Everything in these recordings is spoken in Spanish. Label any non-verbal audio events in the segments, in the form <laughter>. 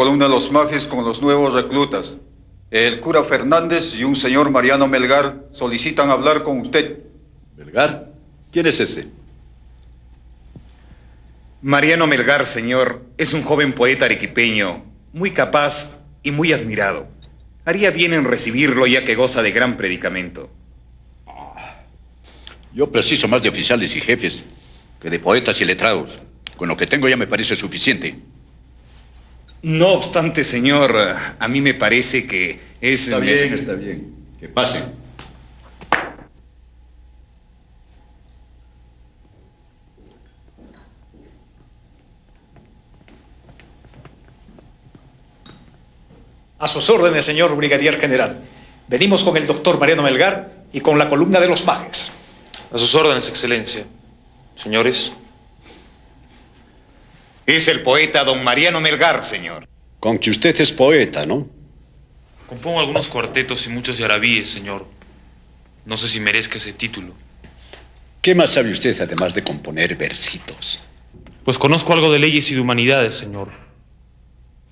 columna de los majes con los nuevos reclutas. El cura Fernández y un señor Mariano Melgar solicitan hablar con usted. ¿Melgar? ¿Quién es ese? Mariano Melgar, señor, es un joven poeta arequipeño, muy capaz y muy admirado. Haría bien en recibirlo ya que goza de gran predicamento. Yo preciso más de oficiales y jefes que de poetas y letrados. Con lo que tengo ya me parece suficiente. No obstante, señor, a mí me parece que es... Está bien, está bien. Que pase. A sus órdenes, señor brigadier general. Venimos con el doctor Mariano Melgar y con la columna de los pajes. A sus órdenes, Excelencia. Señores, Es el poeta don Mariano Melgar, señor. Con que usted es poeta, ¿no? compongo algunos cuartetos y muchos yarabíes, señor. No sé si merezca ese título. ¿Qué más sabe usted además de componer versitos? Pues conozco algo de leyes y de humanidades, señor.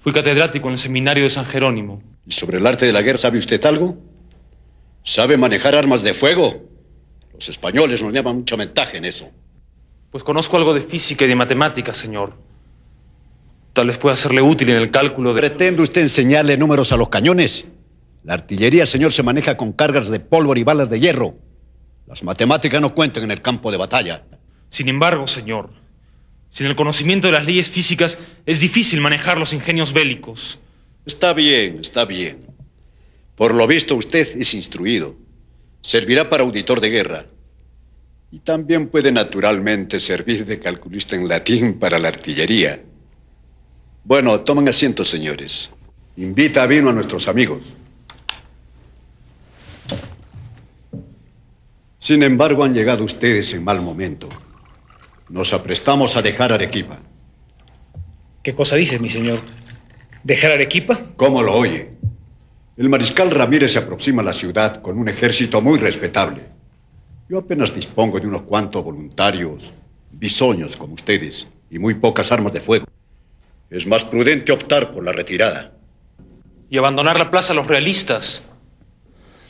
Fui catedrático en el seminario de San Jerónimo. ¿Y sobre el arte de la guerra sabe usted algo? ¿Sabe manejar armas de fuego? Los españoles nos llevan mucha ventaja en eso. Pues conozco algo de física y de matemáticas, señor. Tal vez pueda serle útil en el cálculo de... ¿Pretende usted enseñarle números a los cañones? La artillería, señor, se maneja con cargas de pólvora y balas de hierro. Las matemáticas no cuentan en el campo de batalla. Sin embargo, señor, sin el conocimiento de las leyes físicas es difícil manejar los ingenios bélicos. Está bien, está bien. Por lo visto usted es instruido. Servirá para auditor de guerra. Y también puede naturalmente servir de calculista en latín para la artillería. Bueno, tomen asiento, señores. Invita a vino a nuestros amigos. Sin embargo, han llegado ustedes en mal momento. Nos aprestamos a dejar Arequipa. ¿Qué cosa dice, mi señor? ¿Dejar Arequipa? ¿Cómo lo oye? El mariscal Ramírez se aproxima a la ciudad con un ejército muy respetable. Yo apenas dispongo de unos cuantos voluntarios, bisoños como ustedes, y muy pocas armas de fuego. Es más prudente optar por la retirada. Y abandonar la plaza a los realistas.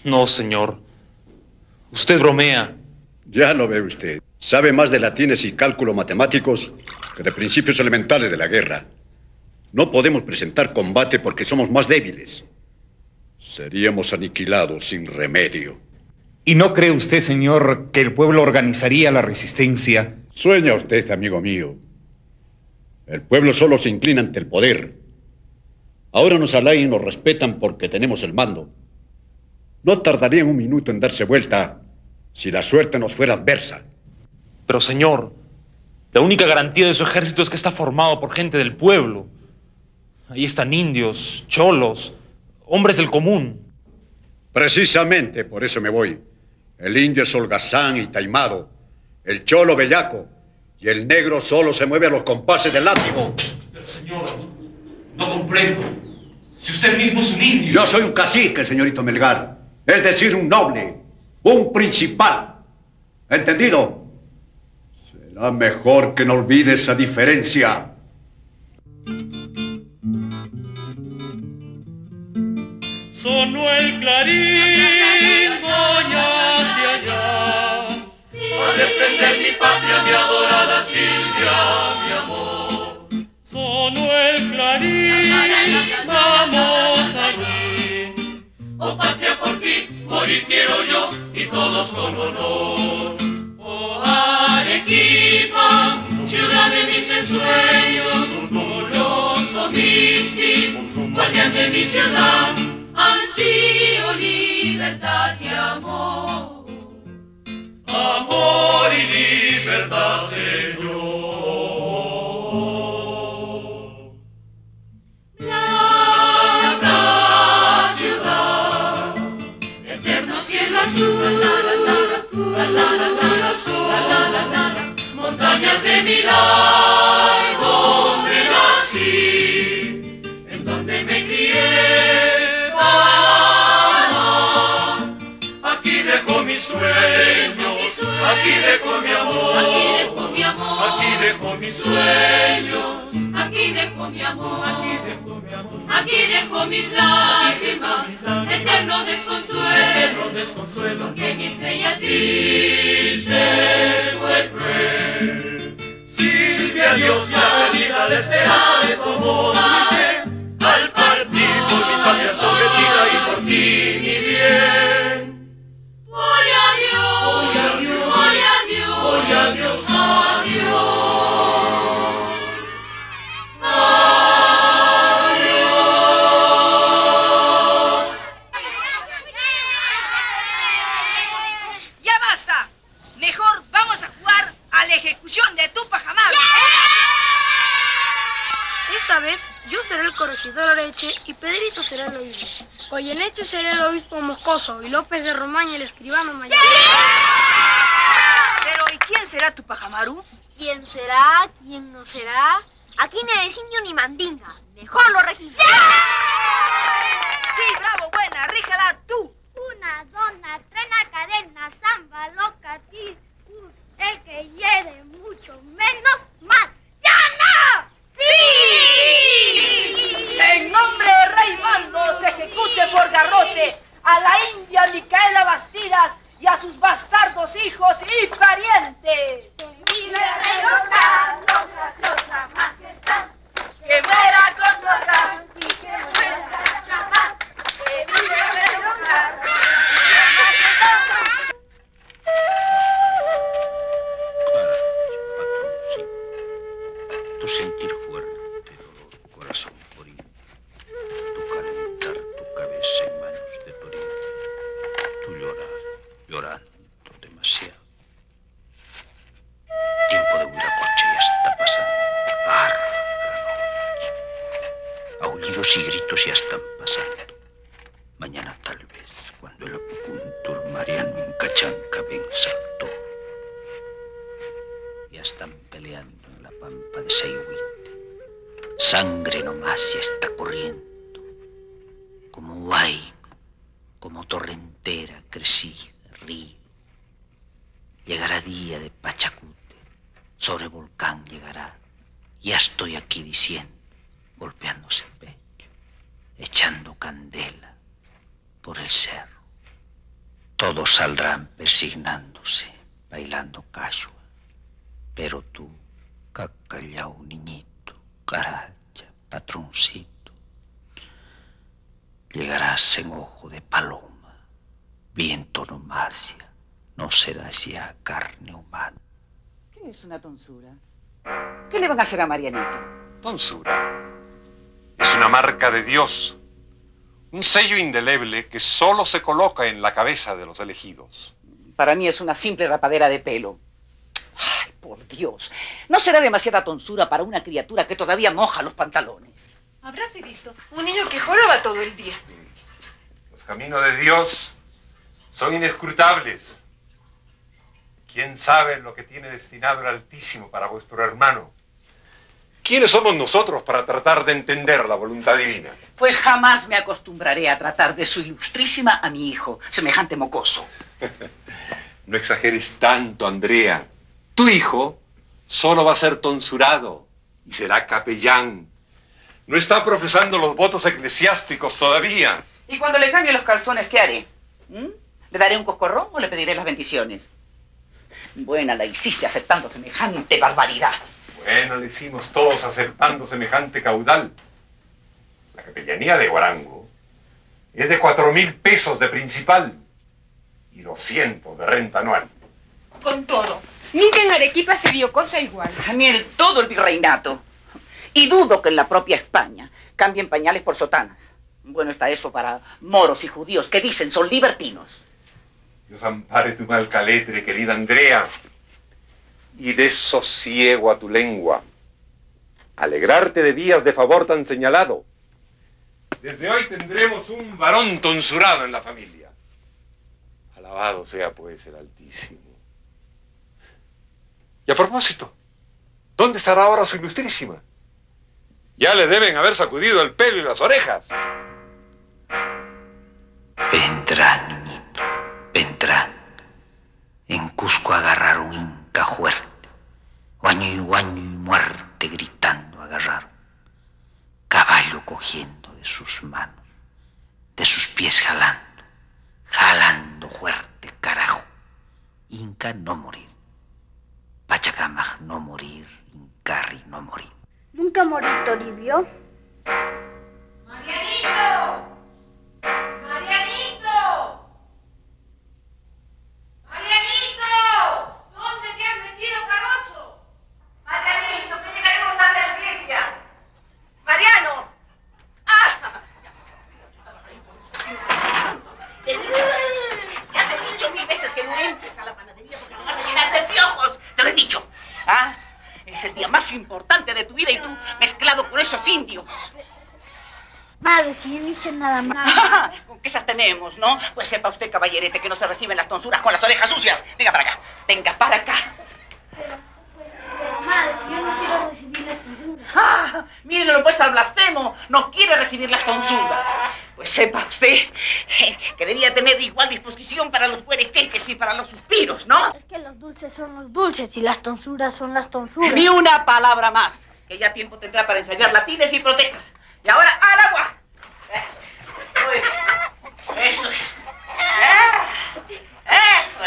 No, señor. Usted bromea. Ya lo ve usted. Sabe más de latines y cálculos matemáticos que de principios elementales de la guerra. No podemos presentar combate porque somos más débiles. Seríamos aniquilados sin remedio. ¿Y no cree usted, señor, que el pueblo organizaría la resistencia? Sueña usted, amigo mío. El pueblo solo se inclina ante el poder. Ahora nos alaen y nos respetan porque tenemos el mando. No tardarían un minuto en darse vuelta si la suerte nos fuera adversa. Pero, señor, la única garantía de su ejército es que está formado por gente del pueblo. Ahí están indios, cholos, hombres del común. Precisamente por eso me voy. El indio es holgazán y taimado, el cholo bellaco, y el negro solo se mueve a los compases del látigo. Pero, señor, no comprendo. Si usted mismo es un indio. Yo soy un cacique, señorito Melgar, es decir, un noble, un principal. ¿Entendido? Será mejor que no olvide esa diferencia. Sonó el clarín, voy vivamos con honor. Oh Arequipa, ciudad de mis ensueños, coloso místico, guardián de mi ciudad, ansío, libertad y amor. Amor y libertad, Señor. Montañas de mi aquí dejo mi amor, Aquí dejo mi amor, aquí dejo mi sueño, sueños, aquí dejo mi amor, aquí dejo mi amor, aquí dejo mis lágrimas, eterno desconsuelo, desconsuelo, que mi estrella triste fue cruel. Silvia, Dios, ya perdida la esperanza de tu amor, mi fe, al partir por mi patria sometida y por ti mi bien. Voy voy adiós, adiós, adiós. ¡Ya basta! Mejor vamos a jugar a la ejecución de Amaru. Esta vez yo seré el corregidor Areche y Pedrito será el obispo. Goyeneche será el obispo Moscoso y López de Romaña el escribano mayor. Pero ¿y quién será Tupac Amaru? ¿Quién será? ¿Quién no será? Aquí ni designo ni mandinga. Mejor lo registro. Sí, bravo, buena, ríjala tú. Una dona, trena, cadena, samba, loca, ticus, el que hiere mucho menos más. ¡Ya no! ¡Sí! En nombre de Rey Mando se ejecute por garrote a la india Micaela Bastidas y a sus bastardos hijos y parientes. ¡Vive rey Carlos, graciosa majestad! Que muera con total Y que muera una tonsura? ¿Qué le van a hacer a Marianito? Tonsura. Es una marca de Dios. Un sello indeleble que solo se coloca en la cabeza de los elegidos. Para mí es una simple rapadera de pelo. Ay, por Dios. ¿No será demasiada tonsura para una criatura que todavía moja los pantalones? Habráse visto un niño que joraba todo el día. Los caminos de Dios son inescrutables. ¿Quién sabe lo que tiene destinado el Altísimo para vuestro hermano? ¿Quiénes somos nosotros para tratar de entender la voluntad divina? Pues jamás me acostumbraré a tratar de su ilustrísima a mi hijo, semejante mocoso. <laughs> No exageres tanto, Andrea. Tu hijo solo va a ser tonsurado y será capellán. No está profesando los votos eclesiásticos todavía. Y cuando le cambie los calzones, ¿qué haré? ¿Mm? ¿Le daré un coscorrón o le pediré las bendiciones? Buena la hiciste aceptando semejante barbaridad. Bueno, le hicimos todos aceptando semejante caudal. La capellanía de Guarango es de cuatro mil pesos de principal. Y y 200 de renta anual. Con todo, nunca en Arequipa se dio cosa igual. Ni el todo el virreinato. Y dudo que en la propia España cambien pañales por sotanas. Bueno está eso para moros y judíos que dicen son libertinos. Dios ampare tu mal caletre, querida Andrea, y dé sosiego a tu lengua. Alegrarte debías de favor tan señalado. Desde hoy tendremos un varón tonsurado en la familia. Alabado sea pues el Altísimo. Y a propósito, ¿dónde estará ahora su ilustrísima? Ya le deben haber sacudido el pelo y las orejas. En Cusco agarraron Inca fuerte. Guaño y guaño y muerte gritando agarraron. Caballo cogiendo de sus manos, de sus pies jalando, jalando fuerte, carajo. Inca no morir. Pachacamac no morir, Incarri no morir. Nunca morí, Toribio. ¡Marianito! ¡Marianito! ¿Dónde te has metido, Caroso? Marianito, que llegaremos tarde a la iglesia. Mariano. ¡Ah! Ya te he dicho mil veces que no entres a la panadería porque te vas a llenar de piojos. Te lo he dicho. ¿Ah? Es el día más importante de tu vida y tú mezclado con esos indios. Madre, si yo no hice nada <laughs> más. ¿Con qué esas tenemos, no? Pues sepa usted, caballerete, que no se reciben las tonsuras con las orejas sucias. Venga para acá. Venga para acá. Madre, si yo no quiero recibir la tonsuras. ¡Ah! Mire, lo opuesto al blasfemo. No quiere recibir las tonsuras. Pues sepa usted eh, que debía tener igual disposición para los huerequeques y para los suspiros, ¿no? Es que los dulces son los dulces y las tonsuras son las tonsuras. Ni una palabra más, que ya tiempo tendrá para ensayar latines y protestas. Y ahora, al agua. Eso es. Muy bien. Eso es. Ah, Eso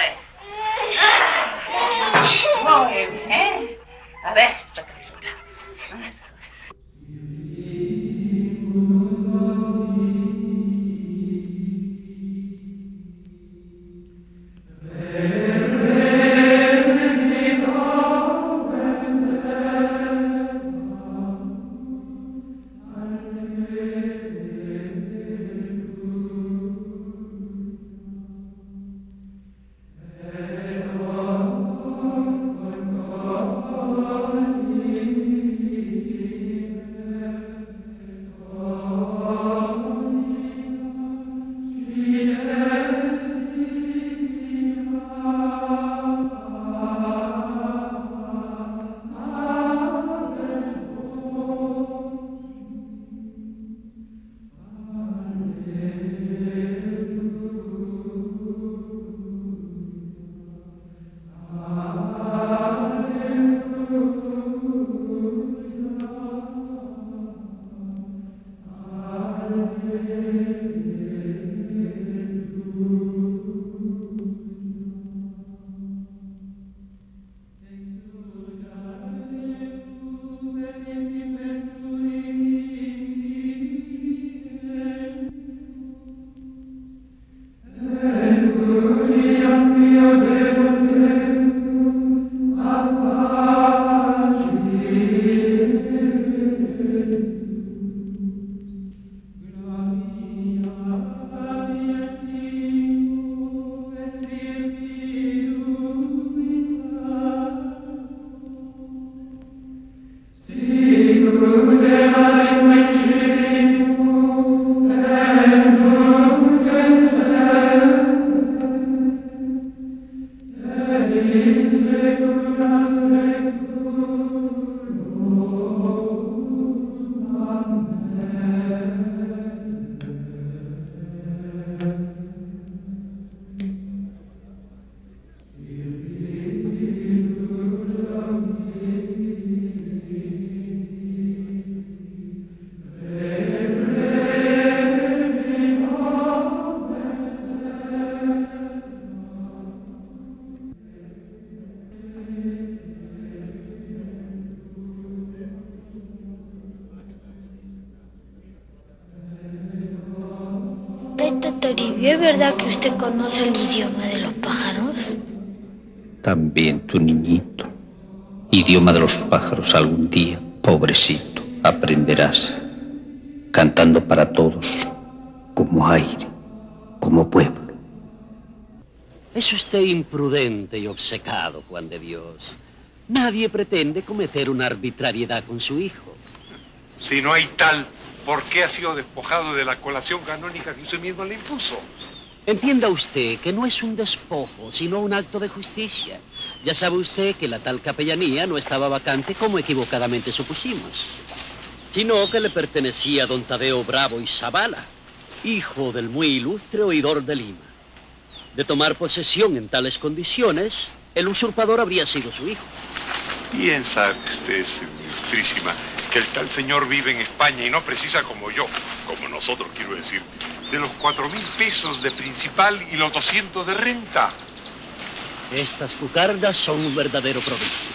usted conoce el idioma de los pájaros? También tu niñito. Idioma de los pájaros algún día, pobrecito, aprenderás. Cantando para todos, como aire, como pueblo. Es usted imprudente y obcecado, Juan de Dios. Nadie pretende cometer una arbitrariedad con su hijo. Si no hay tal, ¿por qué ha sido despojado de la colación canónica que usted mismo le impuso? Entienda usted que no es un despojo, sino un acto de justicia. Ya sabe usted que la tal capellanía no estaba vacante como equivocadamente supusimos, sino que le pertenecía a don Tadeo Bravo y Zavala, hijo del muy ilustre oidor de Lima. De tomar posesión en tales condiciones, el usurpador habría sido su hijo. Bien sabe usted, ilustrísima, que el tal señor vive en España y no precisa como yo, como nosotros quiero decir, de los cuatro mil pesos de principal y los 200 de renta. Estas cucardas son un verdadero prodigio.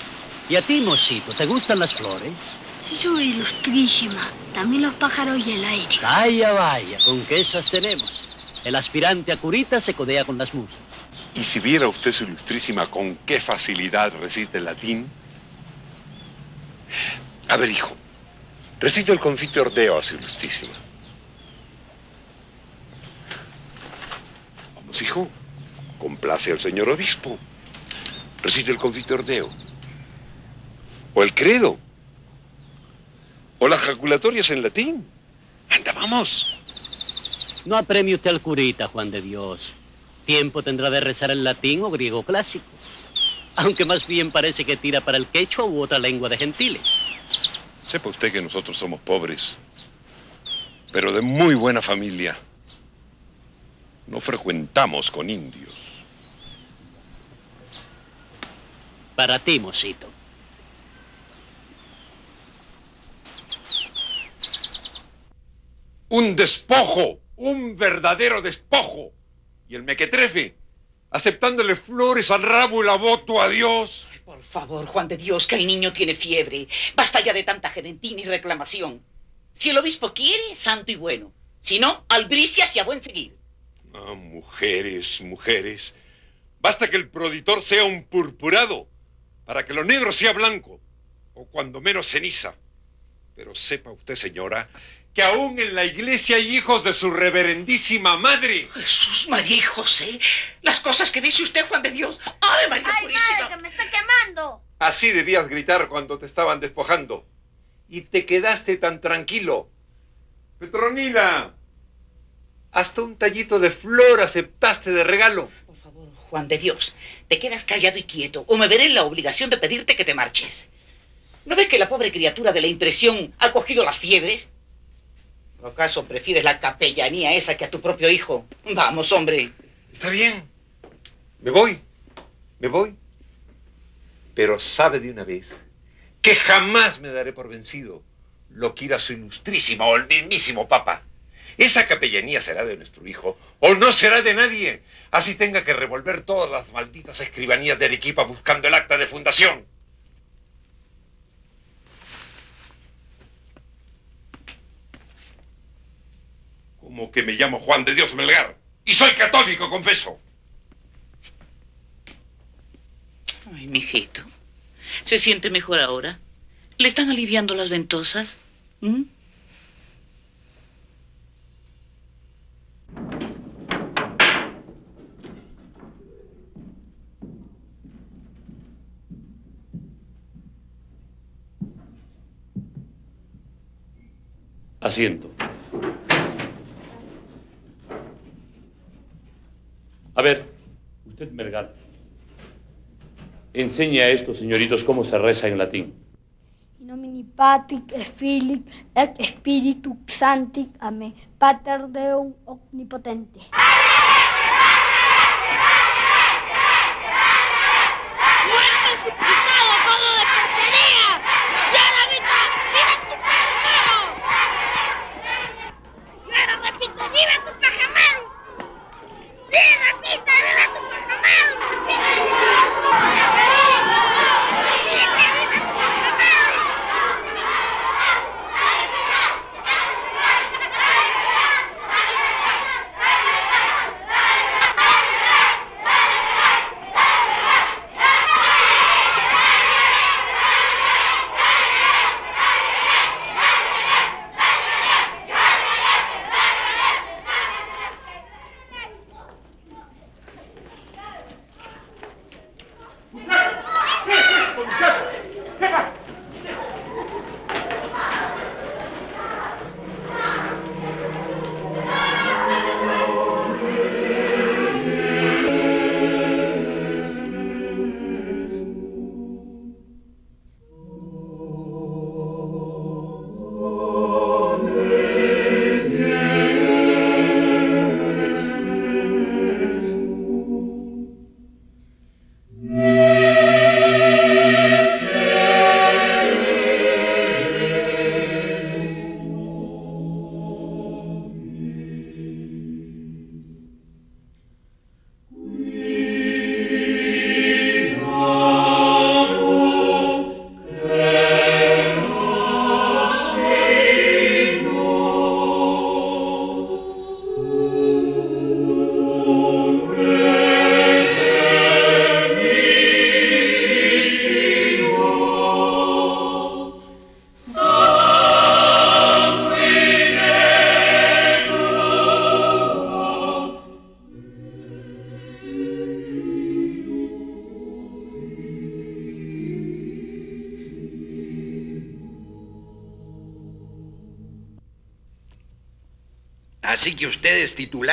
¿Y a ti, mocito, te gustan las flores? Sí, soy ilustrísima. También los pájaros y el aire. Vaya, vaya, con que esas tenemos. El aspirante a curita se codea con las musas. Y si viera usted, su ilustrísima, con qué facilidad recita el latín. A ver, hijo, recito el Confiteor Deo a su ilustrísima. Hijo, complace al señor obispo. Recite el Confiteor Deo. O el credo. O las jaculatorias en latín. Anda, vamos. No apremie usted al curita, Juan de Dios. Tiempo tendrá de rezar en latín o griego clásico. Aunque más bien parece que tira para el quechua u otra lengua de gentiles. Sepa usted que nosotros somos pobres, pero de muy buena familia. No frecuentamos con indios. Para ti, mocito. Un despojo, un verdadero despojo. Y el mequetrefe, aceptándole flores al rabo y la voto a Dios. Por favor, Juan de Dios, que el niño tiene fiebre. Basta ya de tanta gerentina y reclamación. Si el obispo quiere, santo y bueno. Si no, albricias y a buen seguir. Ah, mujeres, mujeres. Basta que el proditor sea un purpurado para que lo negro sea blanco, o cuando menos ceniza. Pero sepa usted, señora, que aún en la iglesia hay hijos de su reverendísima madre. Jesús, María y José. Las cosas que dice usted, Juan de Dios. ¡Ave María ¡Ay, Purísima! madre, que me está quemando! Así debías gritar cuando te estaban despojando. Y te quedaste tan tranquilo. Petronila, hasta un tallito de flor aceptaste de regalo. Por favor, Juan de Dios, te quedas callado y quieto o me veré en la obligación de pedirte que te marches. ¿No ves que la pobre criatura de la impresión ha cogido las fiebres? ¿O acaso prefieres la capellanía esa que a tu propio hijo? Vamos, hombre. Está bien. Me voy. Me voy. Pero sabe de una vez que jamás me daré por vencido lo quiera su ilustrísimo o el mismísimo papa. Esa capellanía será de nuestro hijo o no será de nadie. Así tenga que revolver todas las malditas escribanías de Arequipa buscando el acta de fundación. Como que me llamo Juan de Dios Melgar y soy católico, confeso. Ay, mijito. ¿Se siente mejor ahora? ¿Le están aliviando las ventosas? ¿Mm? Asiento. A ver, usted, Melgar, enseñe a estos señoritos cómo se reza en latín. In nomine Patri et Filii et Spiritus Sancti. Amén. Pater Deum omnipotente.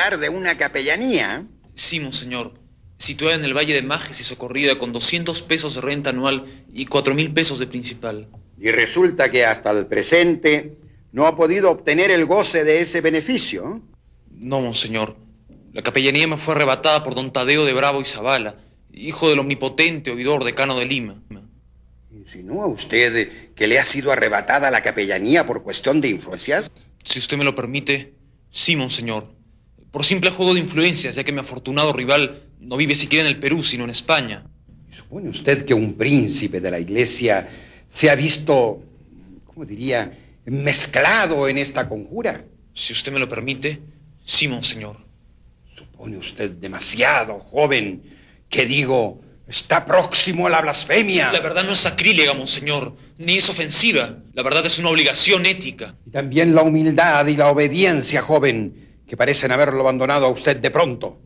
Titular de una capellanía. Sí, monseñor. Situada en el Valle de Majes y socorrida con 200 pesos de renta anual y 4 mil pesos de principal. Y resulta que hasta el presente no ha podido obtener el goce de ese beneficio. No, monseñor. La capellanía me fue arrebatada por don Tadeo de Bravo y Zavala, hijo del omnipotente oidor decano de Lima. ¿Insinúa usted que le ha sido arrebatada la capellanía por cuestión de influencias? Si usted me lo permite, sí, monseñor. Por simple juego de influencias, ya que mi afortunado rival no vive siquiera en el Perú, sino en España. ¿Supone usted que un príncipe de la iglesia se ha visto, ¿cómo diría?, mezclado en esta conjura? Si usted me lo permite, sí, monseñor. Supone usted demasiado joven que digo, está próximo a la blasfemia. La verdad no es sacrílega, monseñor, ni es ofensiva. La verdad es una obligación ética. Y también la humildad y la obediencia, joven, que parecen haberlo abandonado a usted de pronto.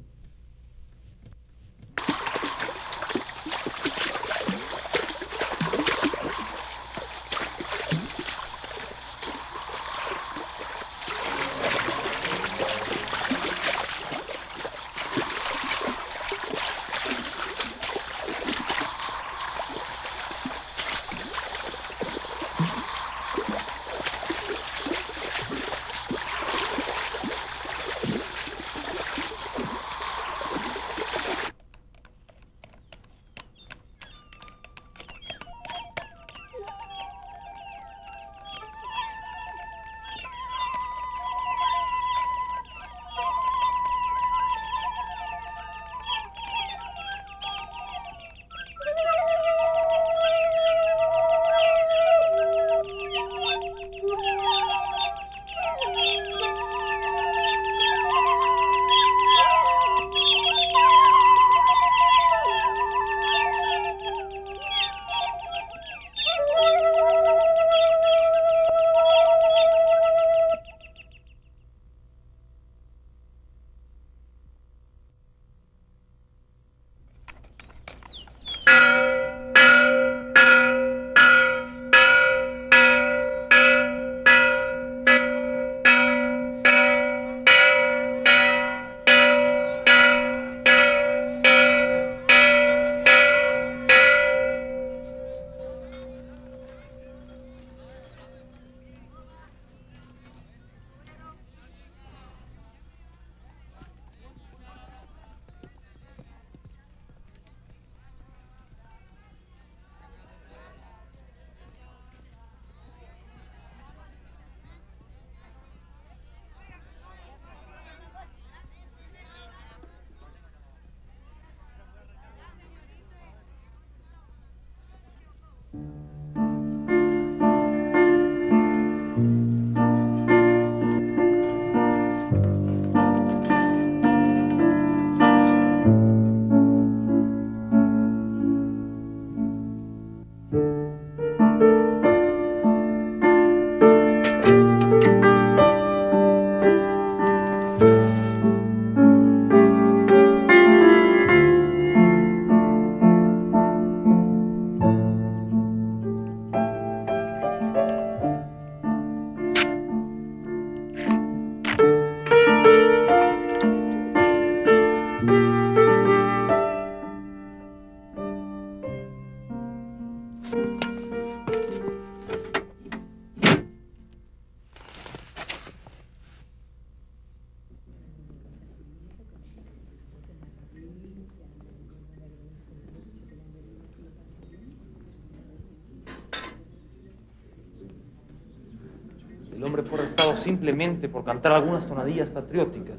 Simplemente por cantar algunas tonadillas patrióticas,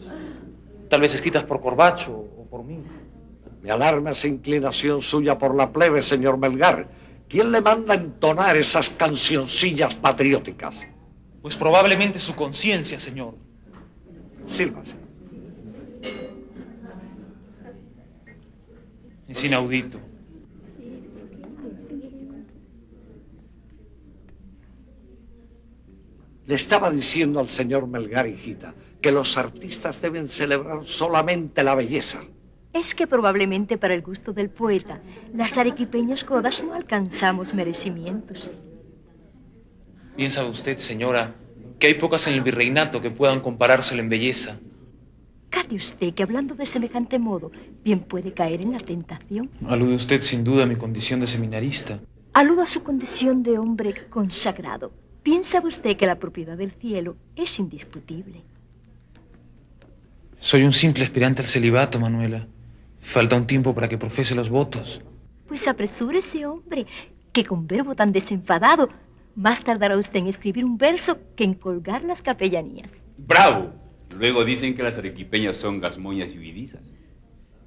tal vez escritas por Corbacho o por mí. Me alarma esa inclinación suya por la plebe, señor Melgar. ¿Quién le manda entonar esas cancioncillas patrióticas? Pues probablemente su conciencia, señor. Sírvase. Es inaudito. Le estaba diciendo al señor Melgar, hijita, que los artistas deben celebrar solamente la belleza. Es que probablemente para el gusto del poeta, las arequipeñas codas no alcanzamos merecimientos. Bien sabe usted, señora, que hay pocas en el virreinato que puedan comparársela en belleza. Cate usted que hablando de semejante modo, bien puede caer en la tentación. Alude usted sin duda a mi condición de seminarista. Aludo a su condición de hombre consagrado. Piensa usted que la propiedad del cielo es indiscutible. Soy un simple aspirante al celibato, Manuela. Falta un tiempo para que profese los votos. Pues apresúrese, hombre, que con verbo tan desenfadado, más tardará usted en escribir un verso que en colgar las capellanías. ¡Bravo! Luego dicen que las arequipeñas son gasmoñas y huidizas.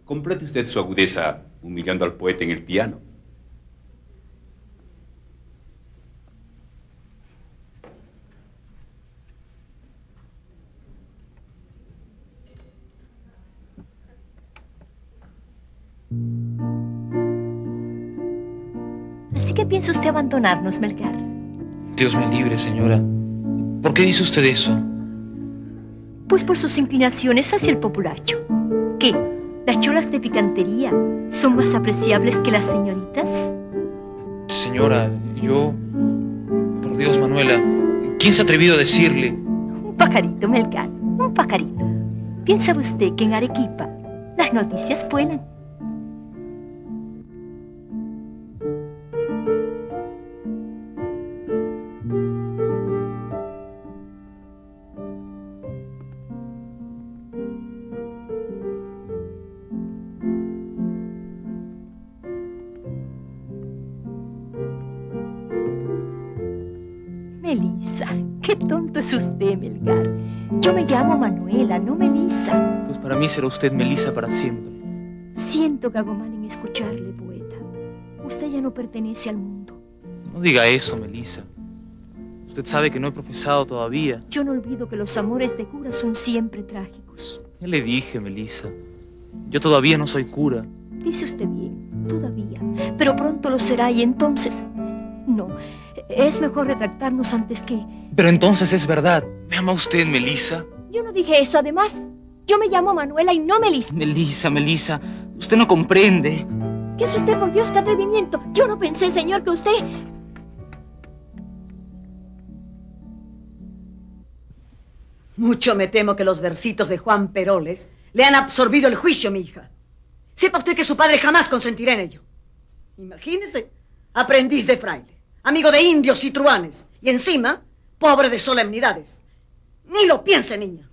Complete usted su agudeza humillando al poeta en el piano. Así que piensa usted abandonarnos, Melgar. Dios me libre, señora. ¿Por qué dice usted eso? Pues por sus inclinaciones hacia el populacho. ¿Qué? ¿Las cholas de picantería son más apreciables que las señoritas? Señora, yo... Por Dios, Manuela, ¿quién se ha atrevido a decirle? Un pajarito, Melgar, un pajarito. ¿Piensa usted que en Arequipa las noticias vuelan? Manuela, no Melissa. Pues para mí será usted Melisa para siempre. Siento que hago mal en escucharle, poeta. Usted ya no pertenece al mundo. No diga eso, Melisa. Usted sabe que no he profesado todavía. Yo no olvido que los amores de cura son siempre trágicos. Ya le dije, Melisa. Yo todavía no soy cura. Dice usted bien, todavía. Pero pronto lo será y entonces... No, es mejor retractarnos antes que... Pero entonces es verdad. ¿Me ama usted, Melisa? Yo no dije eso, además. Yo me llamo Manuela y no Melissa. Melisa, Melisa, usted no comprende. ¿Qué es usted, por Dios, qué atrevimiento? Yo no pensé, señor, que usted... Mucho me temo que los versitos de Juan Peroles le han absorbido el juicio, mi hija. Sepa usted que su padre jamás consentirá en ello. Imagínese, aprendiz de fraile, amigo de indios y truanes, y encima, pobre de solemnidades. Ni lo piense, niña.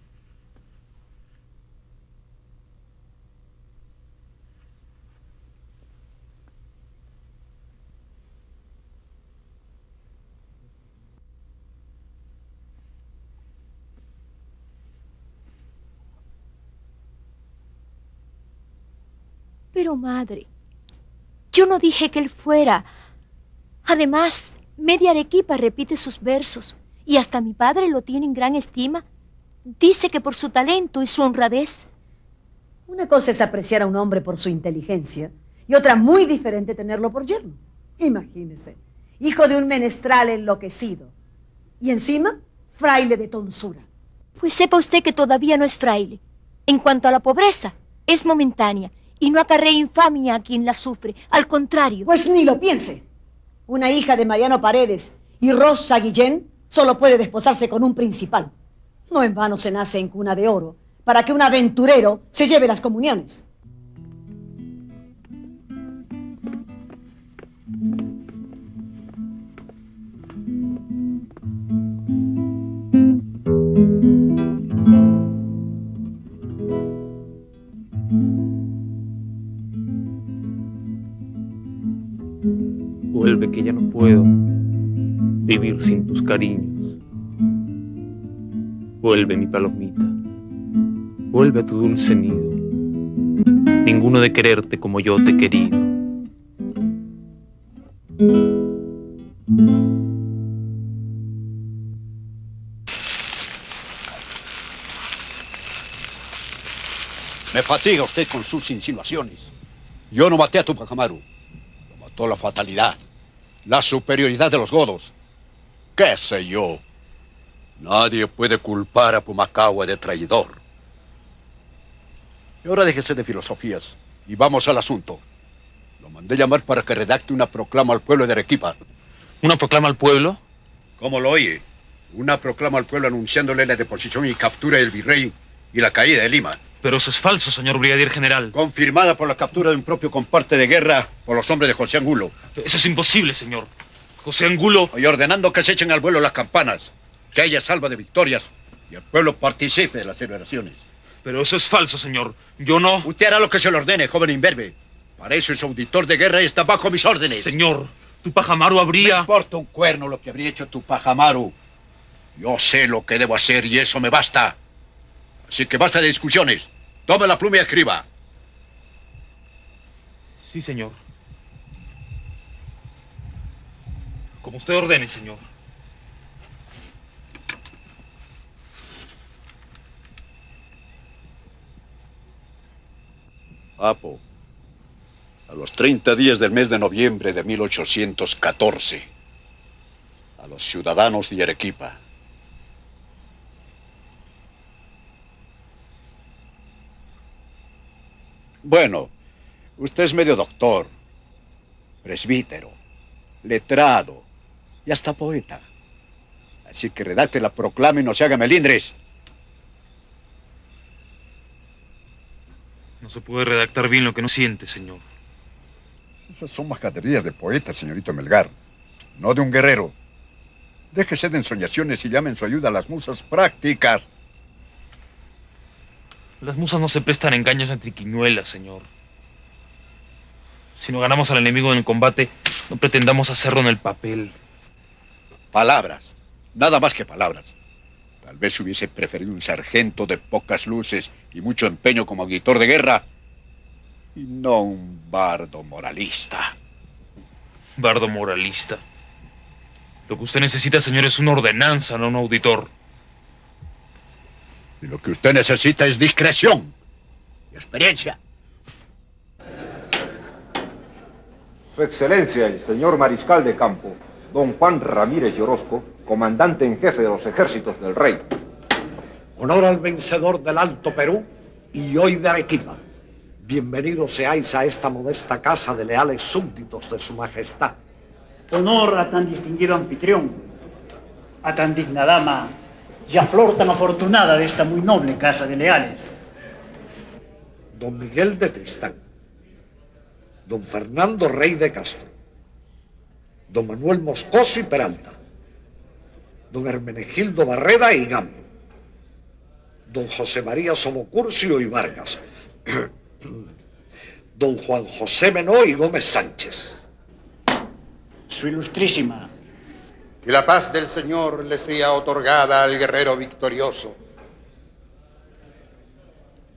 Pero madre, yo no dije que él fuera. Además, media Arequipa repite sus versos y hasta mi padre lo tiene en gran estima. Dice que por su talento y su honradez. Una cosa es apreciar a un hombre por su inteligencia y otra muy diferente tenerlo por yerno. Imagínese, hijo de un menestral enloquecido y encima fraile de tonsura. Pues sepa usted que todavía no es fraile. En cuanto a la pobreza, es momentánea y no acarrea infamia a quien la sufre. Al contrario. Pues ni lo piense. Una hija de Mariano Paredes y Rosa Guillén solo puede desposarse con un principal. No en vano se nace en cuna de oro para que un aventurero se lleve las comuniones. Vuelve que ya no puedo vivir sin tus cariños. Vuelve mi palomita. Vuelve a tu dulce nido. Ninguno de quererte como yo te he querido. Me fatiga usted con sus insinuaciones. Yo no maté a Tupac Amaru. Lo mató la fatalidad. La superioridad de los godos. ¿Qué sé yo? Nadie puede culpar a Pumacahua de traidor. Y ahora déjese de filosofías y vamos al asunto. Lo mandé llamar para que redacte una proclama al pueblo de Arequipa. ¿Una proclama al pueblo? ¿Cómo lo oye? Una proclama al pueblo anunciándole la deposición y captura del virrey y la caída de Lima. Pero eso es falso, señor brigadier general. Confirmada por la captura de un propio comparte de guerra por los hombres de José Angulo. Eso es imposible, señor. José Angulo... Y ordenando que se echen al vuelo las campanas, que haya salva de victorias y el pueblo participe de las celebraciones. Pero eso es falso, señor. Yo no... Usted hará lo que se le ordene, joven imberbe. Para eso es auditor de guerra y está bajo mis órdenes. Señor, tu pajamaru habría... Me importa un cuerno lo que habría hecho tu pajamaru. Yo sé lo que debo hacer y eso me basta. Así que basta de discusiones. Tome la pluma y escriba. Sí, señor. Como usted ordene, señor. Papo, a los 30 días del mes de noviembre de 1814, a los ciudadanos de Arequipa, Bueno, usted es medio doctor, presbítero, letrado y hasta poeta. Así que redacte la proclama y no se haga melindres. No se puede redactar bien lo que no siente, señor. Esas son majaderías de poeta, señorito Melgar, no de un guerrero. Déjese de ensoñaciones y llame en su ayuda a las musas prácticas. Las musas no se prestan engaños entre triquiñuelas, señor. Si no ganamos al enemigo en el combate, no pretendamos hacerlo en el papel. Palabras, nada más que palabras. Tal vez hubiese preferido un sargento de pocas luces y mucho empeño como auditor de guerra y no un bardo moralista. Bardo moralista. Lo que usted necesita, señor, es una ordenanza, no un auditor. Y lo que usted necesita es discreción y experiencia. Su Excelencia, el señor Mariscal de Campo, don Juan Ramírez Llorosco, comandante en jefe de los ejércitos del rey. Honor al vencedor del Alto Perú y hoy de Arequipa. Bienvenidos seáis a esta modesta casa de leales súbditos de su majestad. Honor a tan distinguido anfitrión, a tan digna dama y a flor tan afortunada de esta muy noble casa de leales. Don Miguel de Tristán, don Fernando Rey de Castro, don Manuel Moscoso y Peralta, don Hermenegildo Barreda y Gambio, don José María Somocurcio y Vargas, <clears throat> don Juan José Menó y Gómez Sánchez. Su ilustrísima, que la paz del Señor le sea otorgada al guerrero victorioso.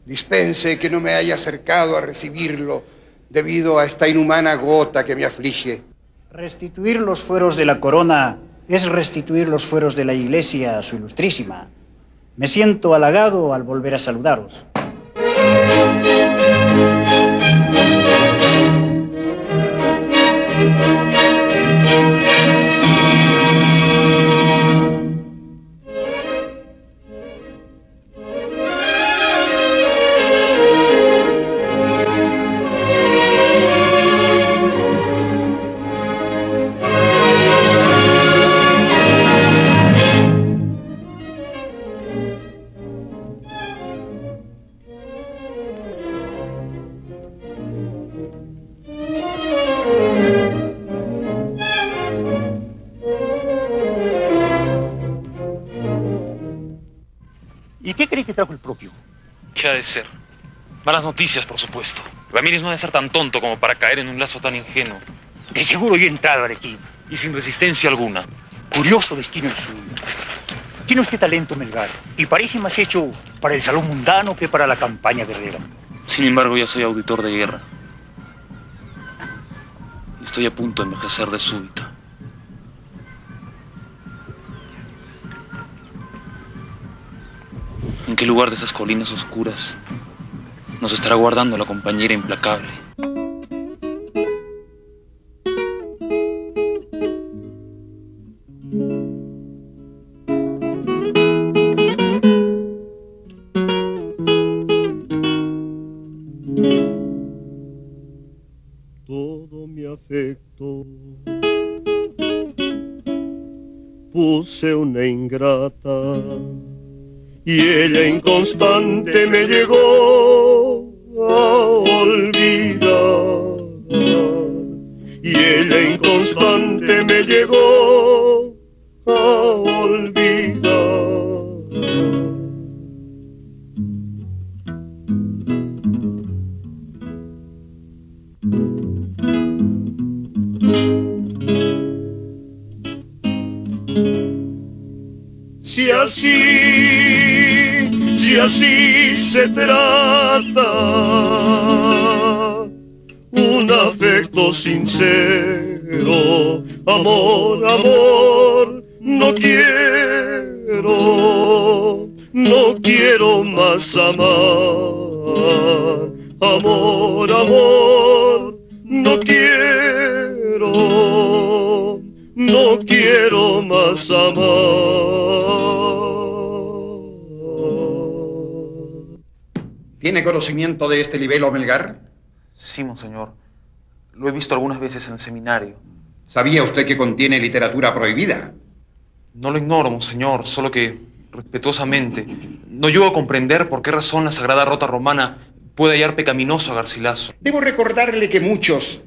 Dispense que no me haya acercado a recibirlo debido a esta inhumana gota que me aflige. Restituir los fueros de la corona es restituir los fueros de la iglesia a su ilustrísima. Me siento halagado al volver a saludaros. Malas noticias, por supuesto. Ramírez no ha de ser tan tonto como para caer en un lazo tan ingenuo. De seguro yo he entrado al equipo. Y sin resistencia alguna. Curioso destino el suyo. Tiene usted talento, Melgar, y parece más hecho para el salón mundano que para la campaña guerrera. Sin embargo, ya soy auditor de guerra. Y estoy a punto de envejecer de súbito. ¿En qué lugar de esas colinas oscuras nos estará guardando la compañera implacable? todo mi afecto puse una ingrata. Y ella inconstante me llegó a olvidar. Y ella inconstante me llegó a olvidar. Si así, si así se trata, un afecto sincero, amor, amor, no quiero, no quiero más amar, amor, amor, no quiero, no quiero más amar. ¿Tiene conocimiento de este libelo, Melgar? Sí, monseñor. Lo he visto algunas veces en el seminario. ¿Sabía usted que contiene literatura prohibida? No lo ignoro, monseñor, solo que, respetuosamente, no llego a comprender por qué razón la Sagrada Rota Romana puede hallar pecaminoso a Garcilaso. Debo recordarle que muchos,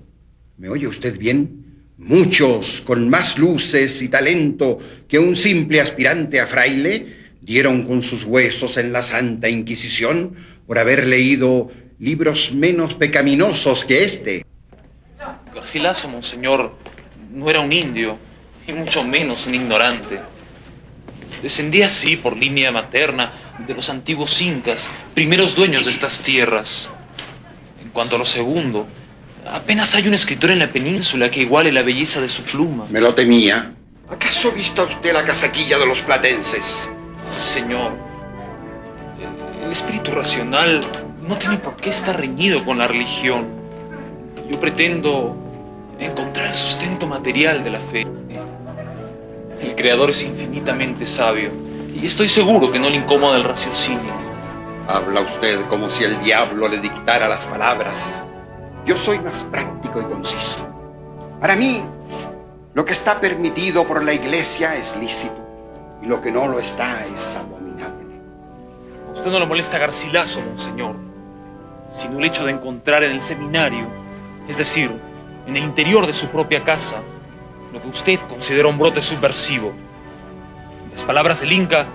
¿me oye usted bien? Muchos con más luces y talento que un simple aspirante a fraile dieron con sus huesos en la Santa Inquisición por haber leído libros menos pecaminosos que este. Garcilaso, monseñor, no era un indio, y mucho menos un ignorante. Descendía así por línea materna de los antiguos incas, primeros dueños de estas tierras. En cuanto a lo segundo, apenas hay un escritor en la península que iguale la belleza de su pluma. Me lo temía. ¿Acaso vista usted la casaquilla de los platenses? Señor, espíritu racional no tiene por qué estar reñido con la religión. Yo pretendo encontrar el sustento material de la fe. El Creador es infinitamente sabio y estoy seguro que no le incomoda el raciocinio. Habla usted como si el diablo le dictara las palabras. Yo soy más práctico y conciso. Para mí, lo que está permitido por la iglesia es lícito y lo que no lo está es abominable. A usted no lo molesta Garcilaso, monseñor, sino el hecho de encontrar en el seminario, es decir, en el interior de su propia casa, lo que usted considera un brote subversivo. Las palabras del Inca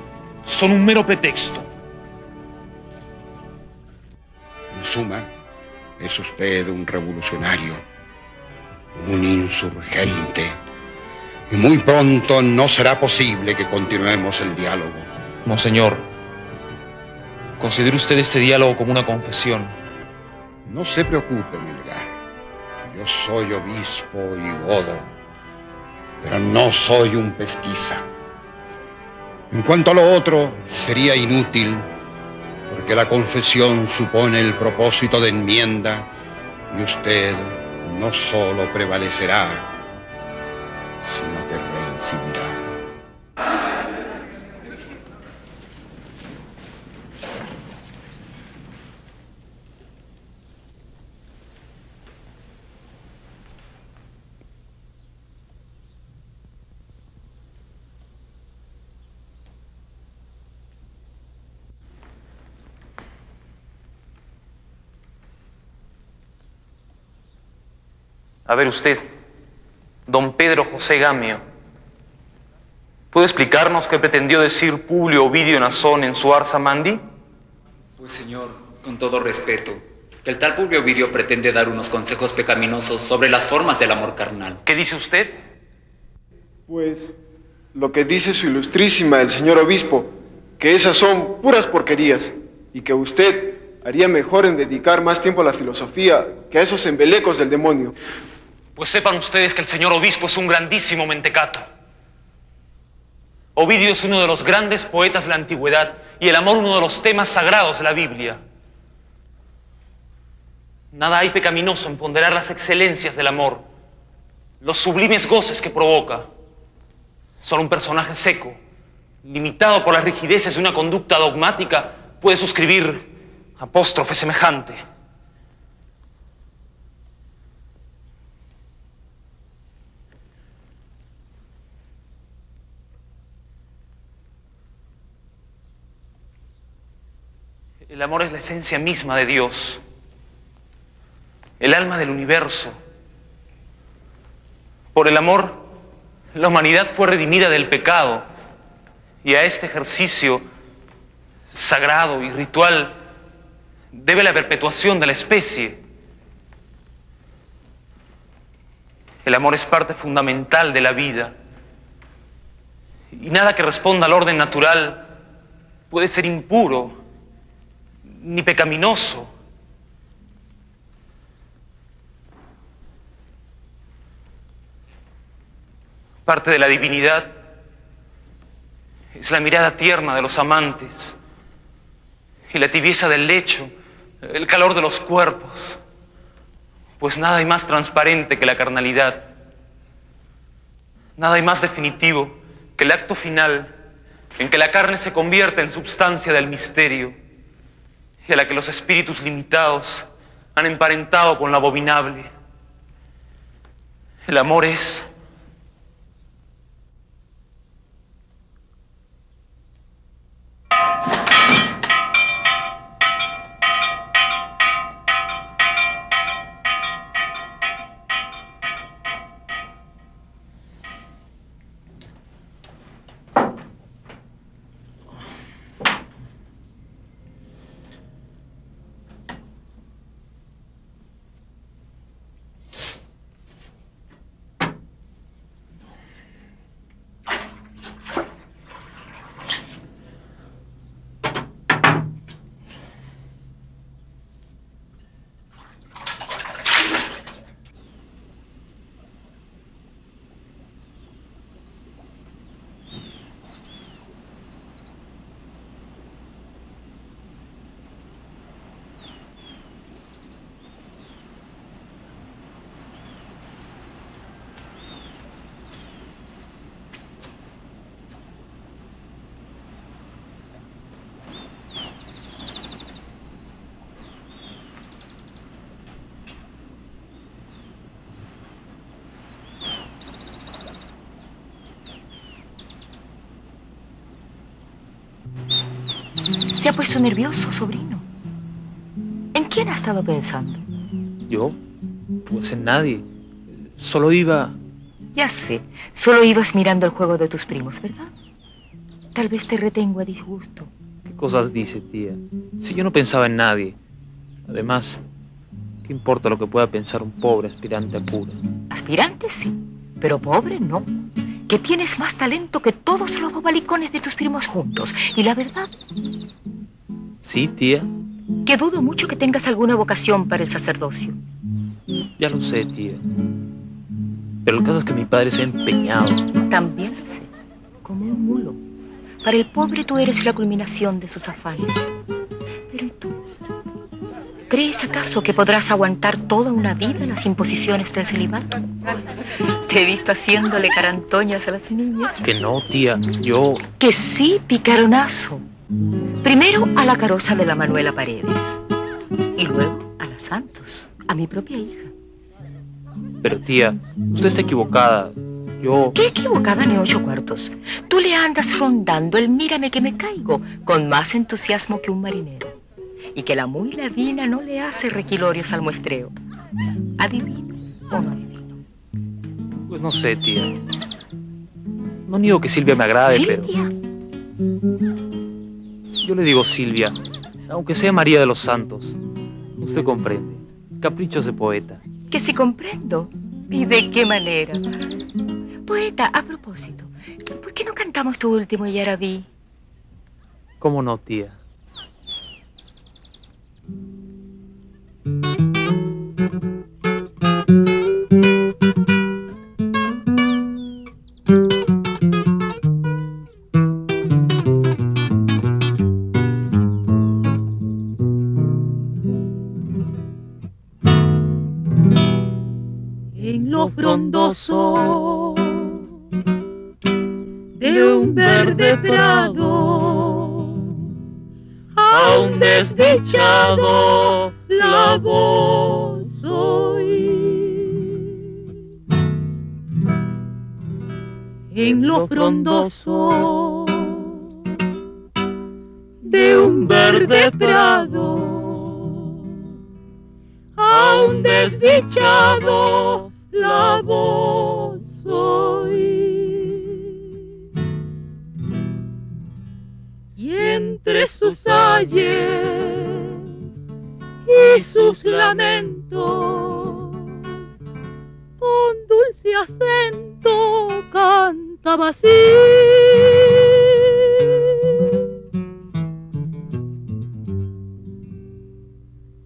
son un mero pretexto. En suma, es usted un revolucionario, un insurgente. Y muy pronto no será posible que continuemos el diálogo. Monseñor, considere usted este diálogo como una confesión. No se preocupe, Milgar. Yo soy obispo y godo, pero no soy un pesquisa. En cuanto a lo otro, sería inútil, porque la confesión supone el propósito de enmienda y usted no solo prevalecerá, A ver usted, don Pedro José Gamio, ¿puede explicarnos qué pretendió decir Publio Ovidio Nazón en su Arsa Mandi? Pues señor, con todo respeto, que el tal Publio Ovidio pretende dar unos consejos pecaminosos sobre las formas del amor carnal. ¿Qué dice usted? Pues lo que dice su ilustrísima, el señor obispo, que esas son puras porquerías y que usted haría mejor en dedicar más tiempo a la filosofía que a esos embelecos del demonio. Pues sepan ustedes que el señor obispo es un grandísimo mentecato. Ovidio es uno de los grandes poetas de la antigüedad y el amor uno de los temas sagrados de la Biblia. Nada hay pecaminoso en ponderar las excelencias del amor, los sublimes goces que provoca. Solo un personaje seco, limitado por las rigideces de una conducta dogmática, puede suscribir apóstrofe semejante. El amor es la esencia misma de Dios, el alma del universo. Por el amor, la humanidad fue redimida del pecado y a este ejercicio sagrado y ritual debe la perpetuación de la especie. El amor es parte fundamental de la vida y nada que responda al orden natural puede ser impuro ni pecaminoso. Parte de la divinidad es la mirada tierna de los amantes y la tibieza del lecho, el calor de los cuerpos, pues nada hay más transparente que la carnalidad, nada hay más definitivo que el acto final en que la carne se convierte en substancia del misterio y a la que los espíritus limitados han emparentado con lo abominable. El amor es Se ha puesto nervioso, sobrino. ¿En quién ha estado pensando? yo, pues en nadie. Solo iba... Ya sé, solo ibas mirando el juego de tus primos, ¿verdad? Tal vez te retengo a disgusto. ¿Qué cosas dice, tía? Si yo no pensaba en nadie. Además, ¿qué importa lo que pueda pensar un pobre aspirante a cura? Aspirante sí, pero pobre no. Que tienes más talento que todos los bobalicones de tus primos juntos. Y la verdad, Sí, tía. que dudo mucho que tengas alguna vocación para el sacerdocio. Ya lo sé, tía. Pero el caso es que mi padre se ha empeñado. También lo sé, como un mulo. Para el pobre tú eres la culminación de sus afanes. Pero ¿y tú? ¿Crees acaso que podrás aguantar toda una vida las imposiciones del celibato? Te he visto haciéndole carantoñas a las niñas. Que no, tía. Yo... Que sí, picaronazo. Primero a la caroza de la Manuela Paredes. Y luego a la Santos, a mi propia hija. Pero tía, usted está equivocada. Yo... ¿Qué equivocada ni ocho cuartos? Tú le andas rondando el mírame que me caigo con más entusiasmo que un marinero. Y que la muy ladina no le hace requilorios al muestreo. ¿Adivino o no adivino? Pues no sé, tía. No niego que Silvia me agrade, pero... Silvia, Yo le digo Silvia, aunque sea María de los Santos. Usted comprende. Caprichos de poeta. que si comprendo. ¿Y de qué manera? Poeta, a propósito, ¿por qué no cantamos tu último Yarabí? ¿Cómo no, tía? Prado a un desdichado la voz oí. en lo frondoso de un verde prado. A un desdichado la voz oí. Entre sus ayes y sus lamentos, con dulce acento cantaba así.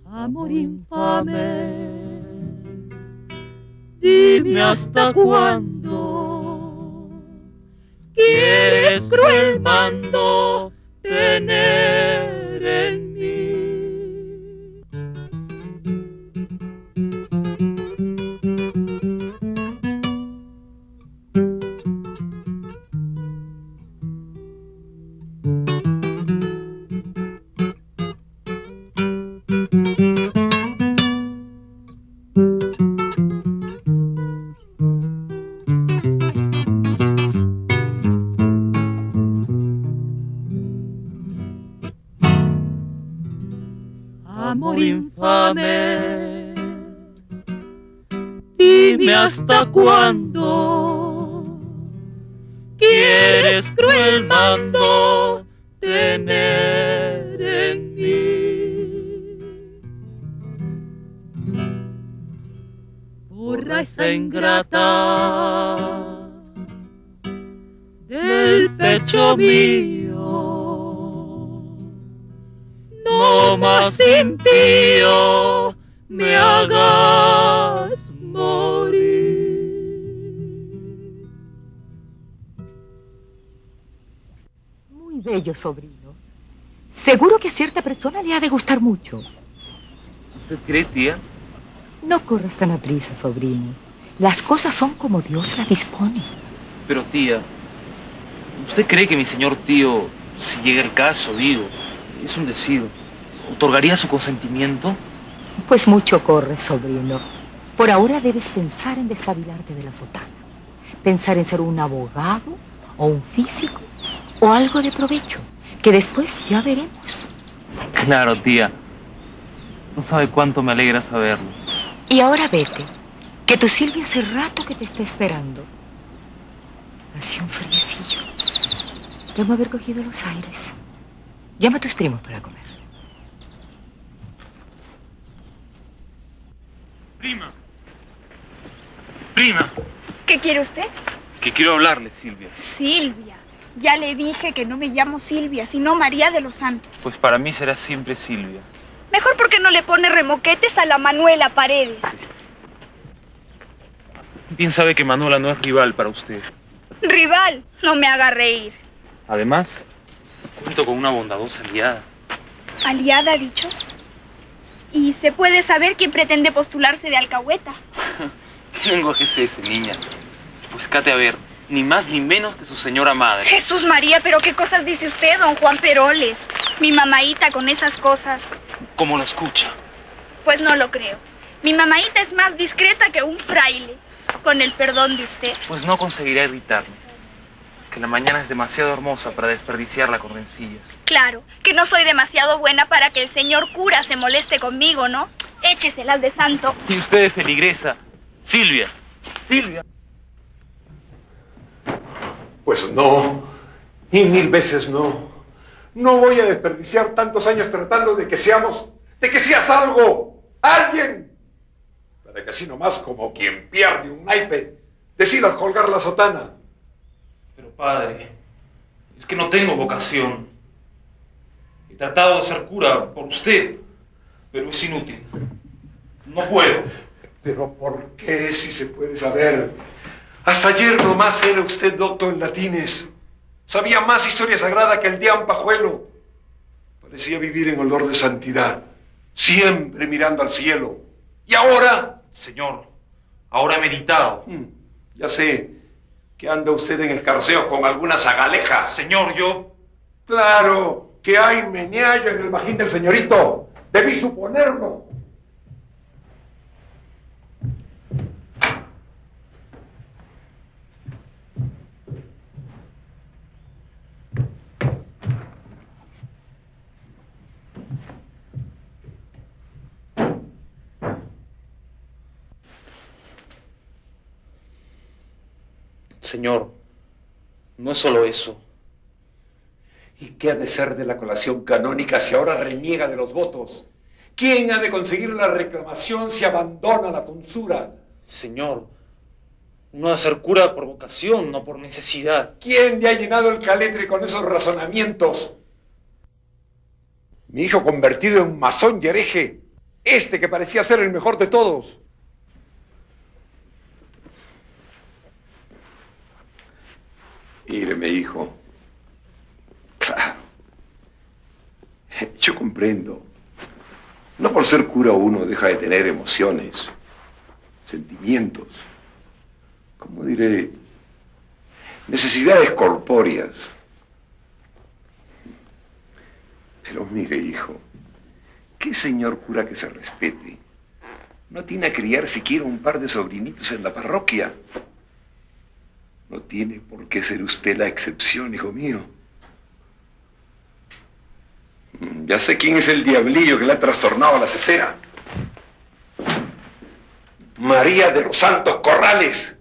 Amor infame, dime hasta cuándo quieres cruel mando tener en dime hasta cuándo quieres cruel mando tener en mí. Borra esa ingrata del pecho mío. No más impío me hagas bello, sobrino. Seguro que a cierta persona le ha de gustar mucho. ¿Usted cree, tía? No corras tan a prisa, sobrino. Las cosas son como Dios las dispone. Pero tía, ¿usted cree que mi señor tío, si llega el caso, digo, es un decido, otorgaría su consentimiento? Pues mucho corres, sobrino. Por ahora debes pensar en despabilarte de la sotana. Pensar en ser un abogado o un físico o algo de provecho, que después ya veremos. Claro, tía. No sabe cuánto me alegra saberlo. Y ahora vete, que tu Silvia hace rato que te está esperando. Hace un friecillo. Debo haber cogido los aires. Llama a tus primos para comer. Prima. Prima. ¿Qué quiere usted? Que quiero hablarle, Silvia. Silvia. Ya le dije que no me llamo Silvia, sino María de los Santos. Pues para mí será siempre Silvia. Mejor porque no le pone remoquetes a la Manuela Paredes. Bien sabe que Manuela no es rival para usted. Rival, no me haga reír. Además, cuento con una bondadosa aliada. Aliada, ha dicho. Y se puede saber quién pretende postularse de alcahueta. <laughs> ¿Qué lenguaje es ese, niña? Pues cate a ver, ni más ni menos que su señora madre. Jesús María, pero qué cosas dice usted, don Juan Peroles. Mi mamaíta con esas cosas. ¿Cómo lo escucha? Pues no lo creo. Mi mamaíta es más discreta que un fraile. Con el perdón de usted. Pues no conseguirá irritarme. Que la mañana es demasiado hermosa para desperdiciarla con rencillas. Claro, que no soy demasiado buena para que el señor cura se moleste conmigo, ¿no? Écheselas de santo. Y usted es feligresa. Silvia. Silvia. Pues no, y mil veces no. No voy a desperdiciar tantos años tratando de que seamos, de que seas algo, alguien. Para que así nomás como quien pierde un naipe, decidas colgar la sotana. Pero padre, es que no tengo vocación. He tratado de ser cura por usted, pero es inútil. No puedo. Pero ¿por qué si se puede saber? Hasta ayer nomás era usted doctor en latines. Sabía más historia sagrada que el dian pajuelo. Parecía vivir en olor de santidad, siempre mirando al cielo. ¿Y ahora? Señor, ahora he meditado. Hmm, ya sé que anda usted en escarceos con alguna zagaleja. Señor, yo... Claro, que hay meneallo en el bajín del señorito. Debí suponerlo. Señor, no es solo eso. ¿Y qué ha de ser de la colación canónica si ahora reniega de los votos? ¿Quién ha de conseguir la reclamación si abandona la tonsura? Señor, uno ha de ser cura por vocación, no por necesidad. ¿Quién le ha llenado el caletre con esos razonamientos? Mi hijo convertido en masón y hereje, este que parecía ser el mejor de todos. Míreme, hijo. Claro. Yo comprendo. No por ser cura uno deja de tener emociones, sentimientos, como diré, necesidades corpóreas. Pero mire, hijo, ¿qué señor cura que se respete? No tiene a criar siquiera un par de sobrinitos en la parroquia. No tiene por qué ser usted la excepción, hijo mío. Mm, Ya sé quién es el diablillo que le ha trastornado a la cesera. María de los Santos Corrales.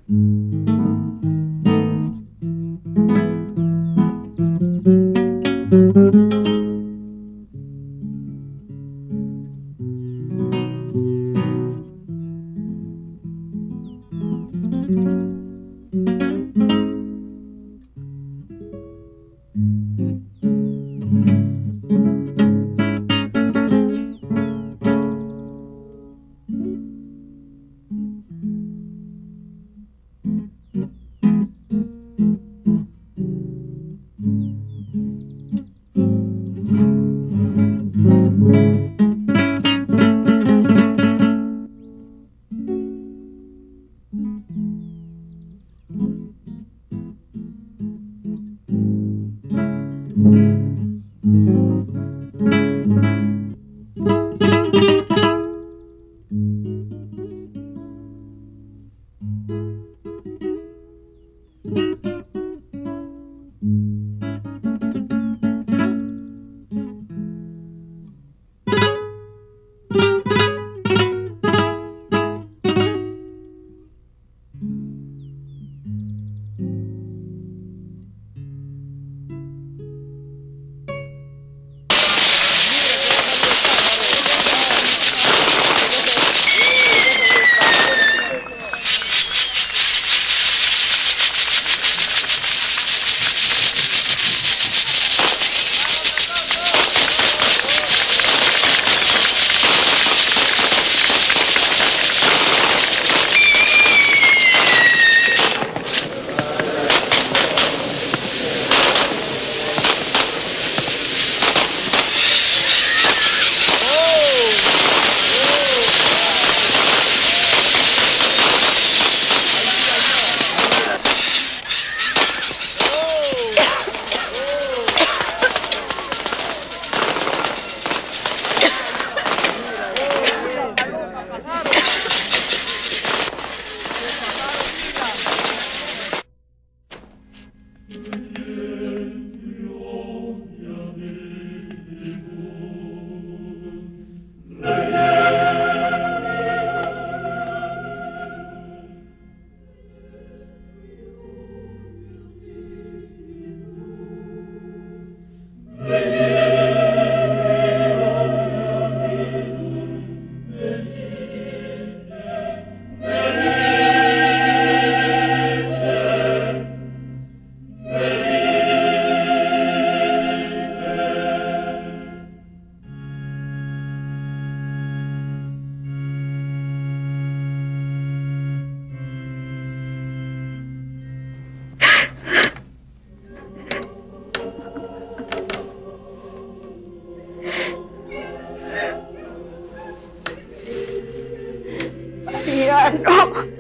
Mariano.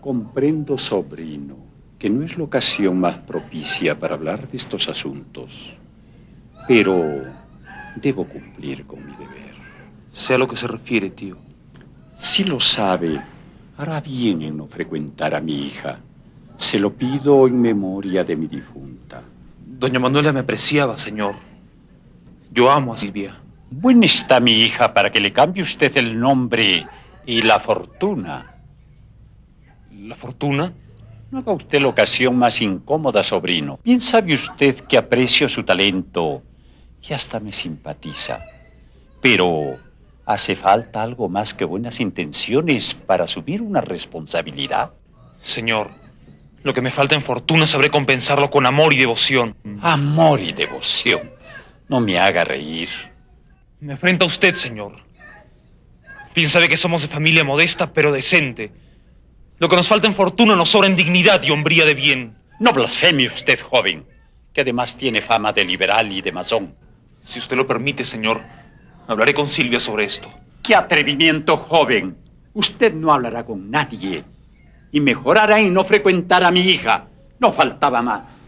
Comprendo, sobrino, que no es la ocasión más propicia para hablar de estos asuntos. Pero Debo cumplir con mi deber. Sé a lo que se refiere, tío. Si lo sabe, hará bien en no frecuentar a mi hija. Se lo pido en memoria de mi difunta. Doña Manuela me apreciaba, señor. Yo amo a Silvia. Buena está mi hija para que le cambie usted el nombre y la fortuna. ¿La fortuna? No haga usted la ocasión más incómoda, sobrino. Bien sabe usted que aprecio su talento y hasta me simpatiza. Pero hace falta algo más que buenas intenciones para asumir una responsabilidad. Señor, lo que me falta en fortuna sabré compensarlo con amor y devoción. Amor y devoción. No me haga reír. Me enfrenta usted, señor. Piensa de que somos de familia modesta pero decente. Lo que nos falta en fortuna nos sobra en dignidad y hombría de bien. No blasfeme usted, joven, que además tiene fama de liberal y de masón. Si usted lo permite, señor, hablaré con Silvia sobre esto. ¡Qué atrevimiento, joven! Usted no hablará con nadie. Y mejorará en no frecuentar a mi hija. No faltaba más.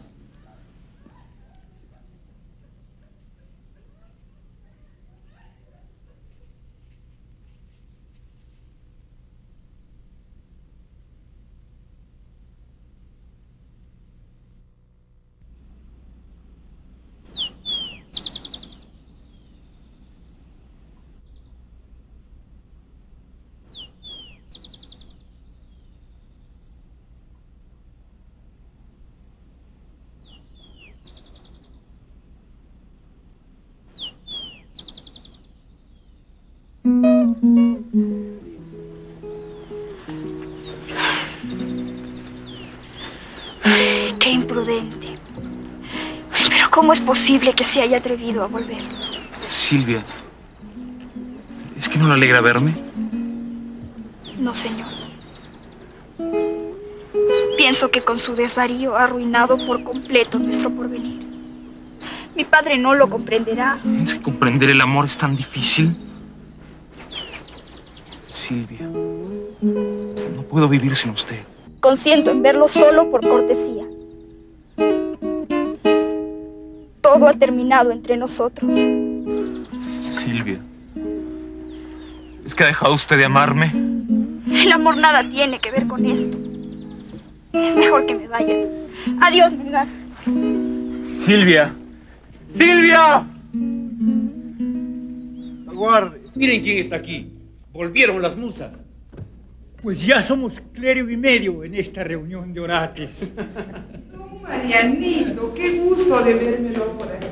Qué imprudente. Pero ¿cómo es posible que se haya atrevido a volver? Silvia, ¿es que no le alegra verme? No, señor. Pienso que con su desvarío ha arruinado por completo nuestro porvenir. Mi padre no lo comprenderá. ¿Es que comprender el amor es tan difícil? Silvia, no puedo vivir sin usted. Consiento en verlo solo por cortesía. Todo ha terminado entre nosotros. Silvia, ¿es que ha dejado usted de amarme? El amor nada tiene que ver con esto. Es mejor que me vaya. Adiós, Melgar. Silvia, Silvia. Aguarde. Miren quién está aquí. Volvieron las musas. Pues ya somos clérigo y medio en esta reunión de orates. <laughs> Marianito, qué gusto de vérmelo por aquí.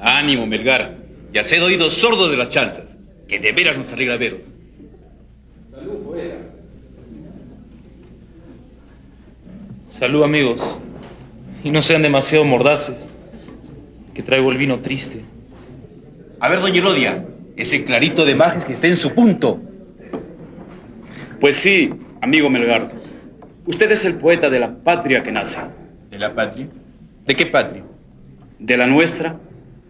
Ánimo, Melgar. Ya se he oído sordo de las chanzas. Que de veras nos alegra veros. Salud, amigos. Y no sean demasiado mordaces, que traigo el vino triste. A ver, doña Elodia, ese clarito de majes que está en su punto. Pues sí, amigo Melgar. Usted es el poeta de la patria que nace. ¿De la patria? ¿De qué patria? De la nuestra,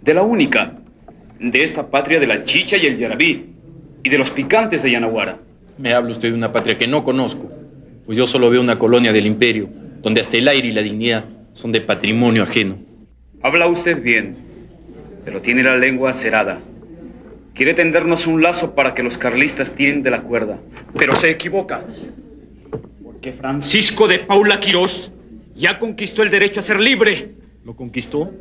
de la única, de esta patria de la chicha y el yarabí, y de los picantes de Yanaguara. Me habla usted de una patria que no conozco, pues yo solo veo una colonia del imperio, donde hasta el aire y la dignidad son de patrimonio ajeno. Habla usted bien, pero tiene la lengua cerrada. Quiere tendernos un lazo para que los carlistas tiren de la cuerda, pero se equivoca. Porque Francisco de Paula Quirós ya conquistó el derecho a ser libre. ¿Lo conquistó?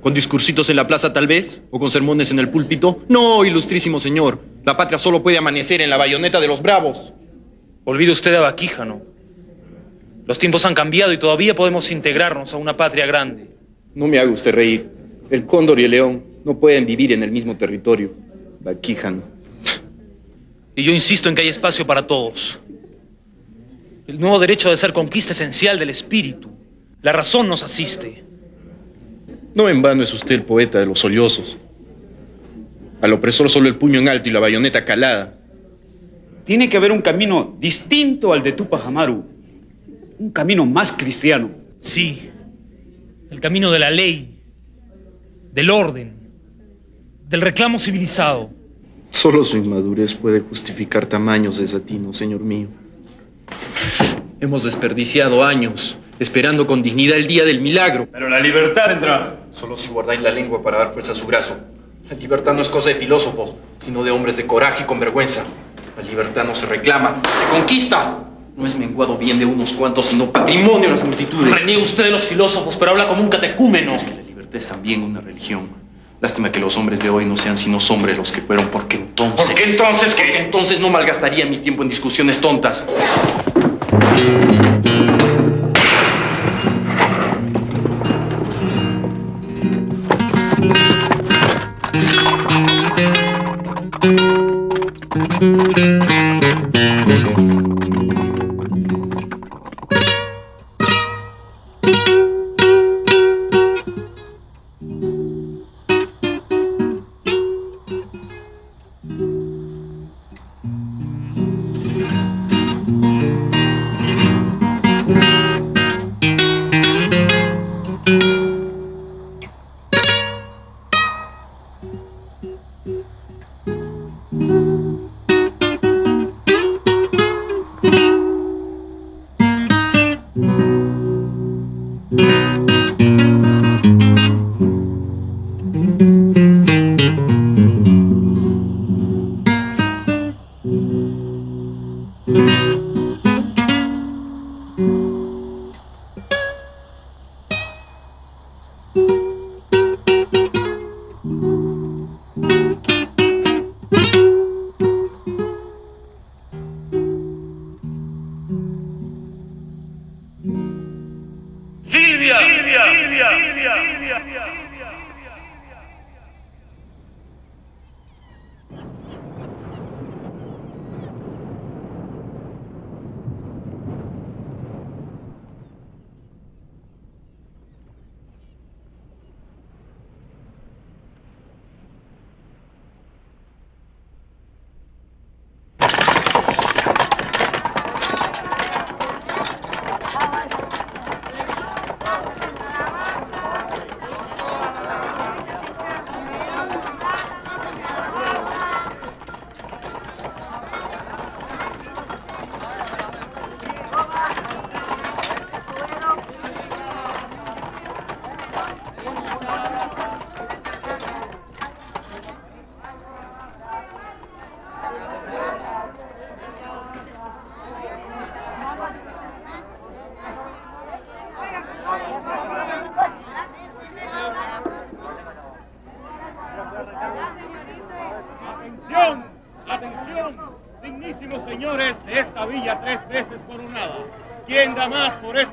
¿Con discursitos en la plaza tal vez? ¿O con sermones en el púlpito? No, ilustrísimo señor. La patria solo puede amanecer en la bayoneta de los bravos. Olvide usted a Baquíjano. Los tiempos han cambiado y todavía podemos integrarnos a una patria grande. No me haga usted reír. El cóndor y el león no pueden vivir en el mismo territorio. Baquíjano. Y yo insisto en que hay espacio para todos. El nuevo derecho de ser conquista esencial del espíritu. La razón nos asiste. No en vano es usted el poeta de los sollozos. Al opresor solo el puño en alto y la bayoneta calada. Tiene que haber un camino distinto al de Tupac Amaru. Un camino más cristiano. Sí. El camino de la ley. del orden, del reclamo civilizado. Solo su inmadurez puede justificar tamaños desatinos, señor mío. Hemos desperdiciado años esperando con dignidad el día del milagro. Pero la libertad vendrá. Solo si guardáis la lengua para dar fuerza a su brazo. La libertad no es cosa de filósofos, sino de hombres de coraje y con vergüenza. La libertad no se reclama, se conquista. No es menguado bien de unos cuantos, sino patrimonio de las multitudes. Reniega usted de los filósofos, pero habla como un catecúmeno. Es que la libertad es también una religión. Lástima que los hombres de hoy no sean sino hombres los que fueron, porque entonces... ¿Por qué entonces qué? Porque entonces no malgastaría mi tiempo en discusiones tontas.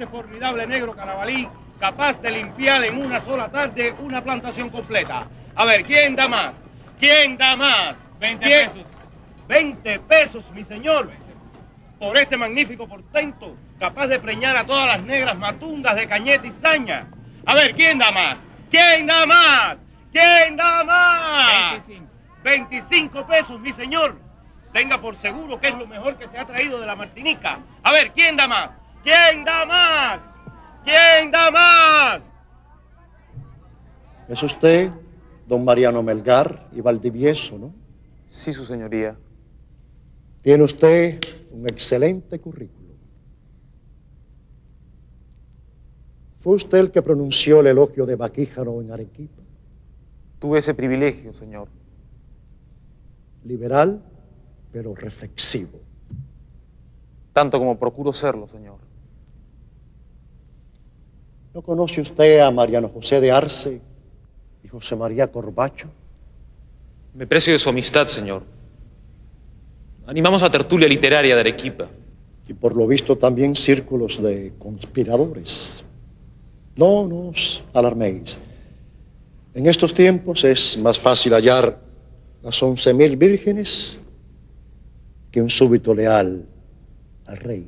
Formidable negro carabalí capaz de limpiar en una sola tarde una plantación completa? A ver, ¿quién da más? ¿Quién da más? 20 ¿Quién? pesos. 20 pesos, mi señor. Por este magnífico portento, capaz de preñar a todas las negras matundas de Cañete y Saña. A ver, ¿quién da más? ¿Quién da más? ¿Quién da más? 25 pesos, mi señor. Tenga por seguro que es lo mejor que se ha traído de la Martinica. A ver, ¿quién da más? ¿Quién da más? ¿Quién da más? Es usted, don Mariano Melgar y Valdivieso, ¿no? Sí, su señoría. Tiene usted un excelente currículum. ¿Fue usted el que pronunció el elogio de Baquíjaro en Arequipa? Tuve ese privilegio, señor. Liberal, pero reflexivo. Tanto como procuro serlo, señor. ¿No conoce usted a Mariano José de Arce y José María Corbacho? Me precio de su amistad, señor. Animamos a tertulia literaria de Arequipa. Y por lo visto también círculos de conspiradores. No nos alarméis. En estos tiempos es más fácil hallar las once mil vírgenes que un súbito leal al rey.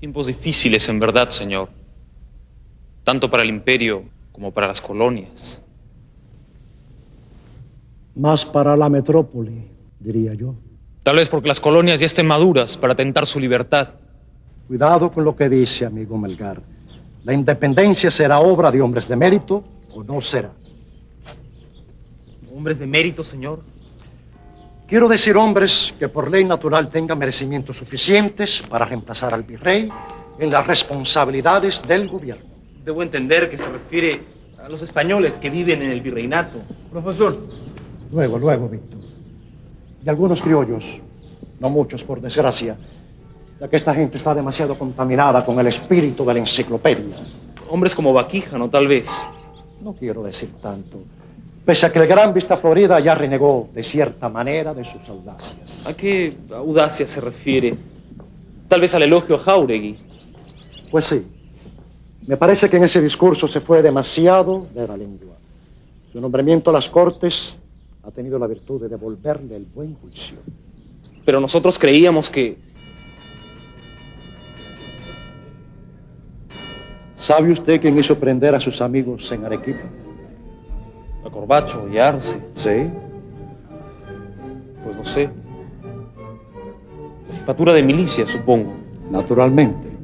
Tiempos difíciles, en verdad, señor. Tanto para el imperio como para las colonias. Más para la metrópoli, diría yo. Tal vez porque las colonias ya estén maduras para tentar su libertad. Cuidado con lo que dice, amigo Melgar. La independencia será obra de hombres de mérito o no será. Hombres de mérito, señor. Quiero decir hombres que por ley natural tengan merecimientos suficientes para reemplazar al virrey en las responsabilidades del gobierno. Debo entender que se refiere a los españoles que viven en el virreinato. Profesor. Luego, luego, Víctor. Y algunos criollos, no muchos por desgracia, ya que esta gente está demasiado contaminada con el espíritu de la enciclopedia. Hombres como Baquíjano, tal vez. No quiero decir tanto. Pese a que el gran Vista Florida ya renegó de cierta manera de sus audacias. ¿A qué audacia se refiere? Tal vez al elogio a Jauregui. Pues sí. Me parece que en ese discurso se fue demasiado de la lengua. Su nombramiento a las Cortes ha tenido la virtud de devolverle el buen juicio. Pero nosotros creíamos que ¿Sabe usted quién hizo prender a sus amigos en Arequipa? a Corbacho y Arce, Sí. pues no sé. La jefatura de milicia, supongo. Naturalmente.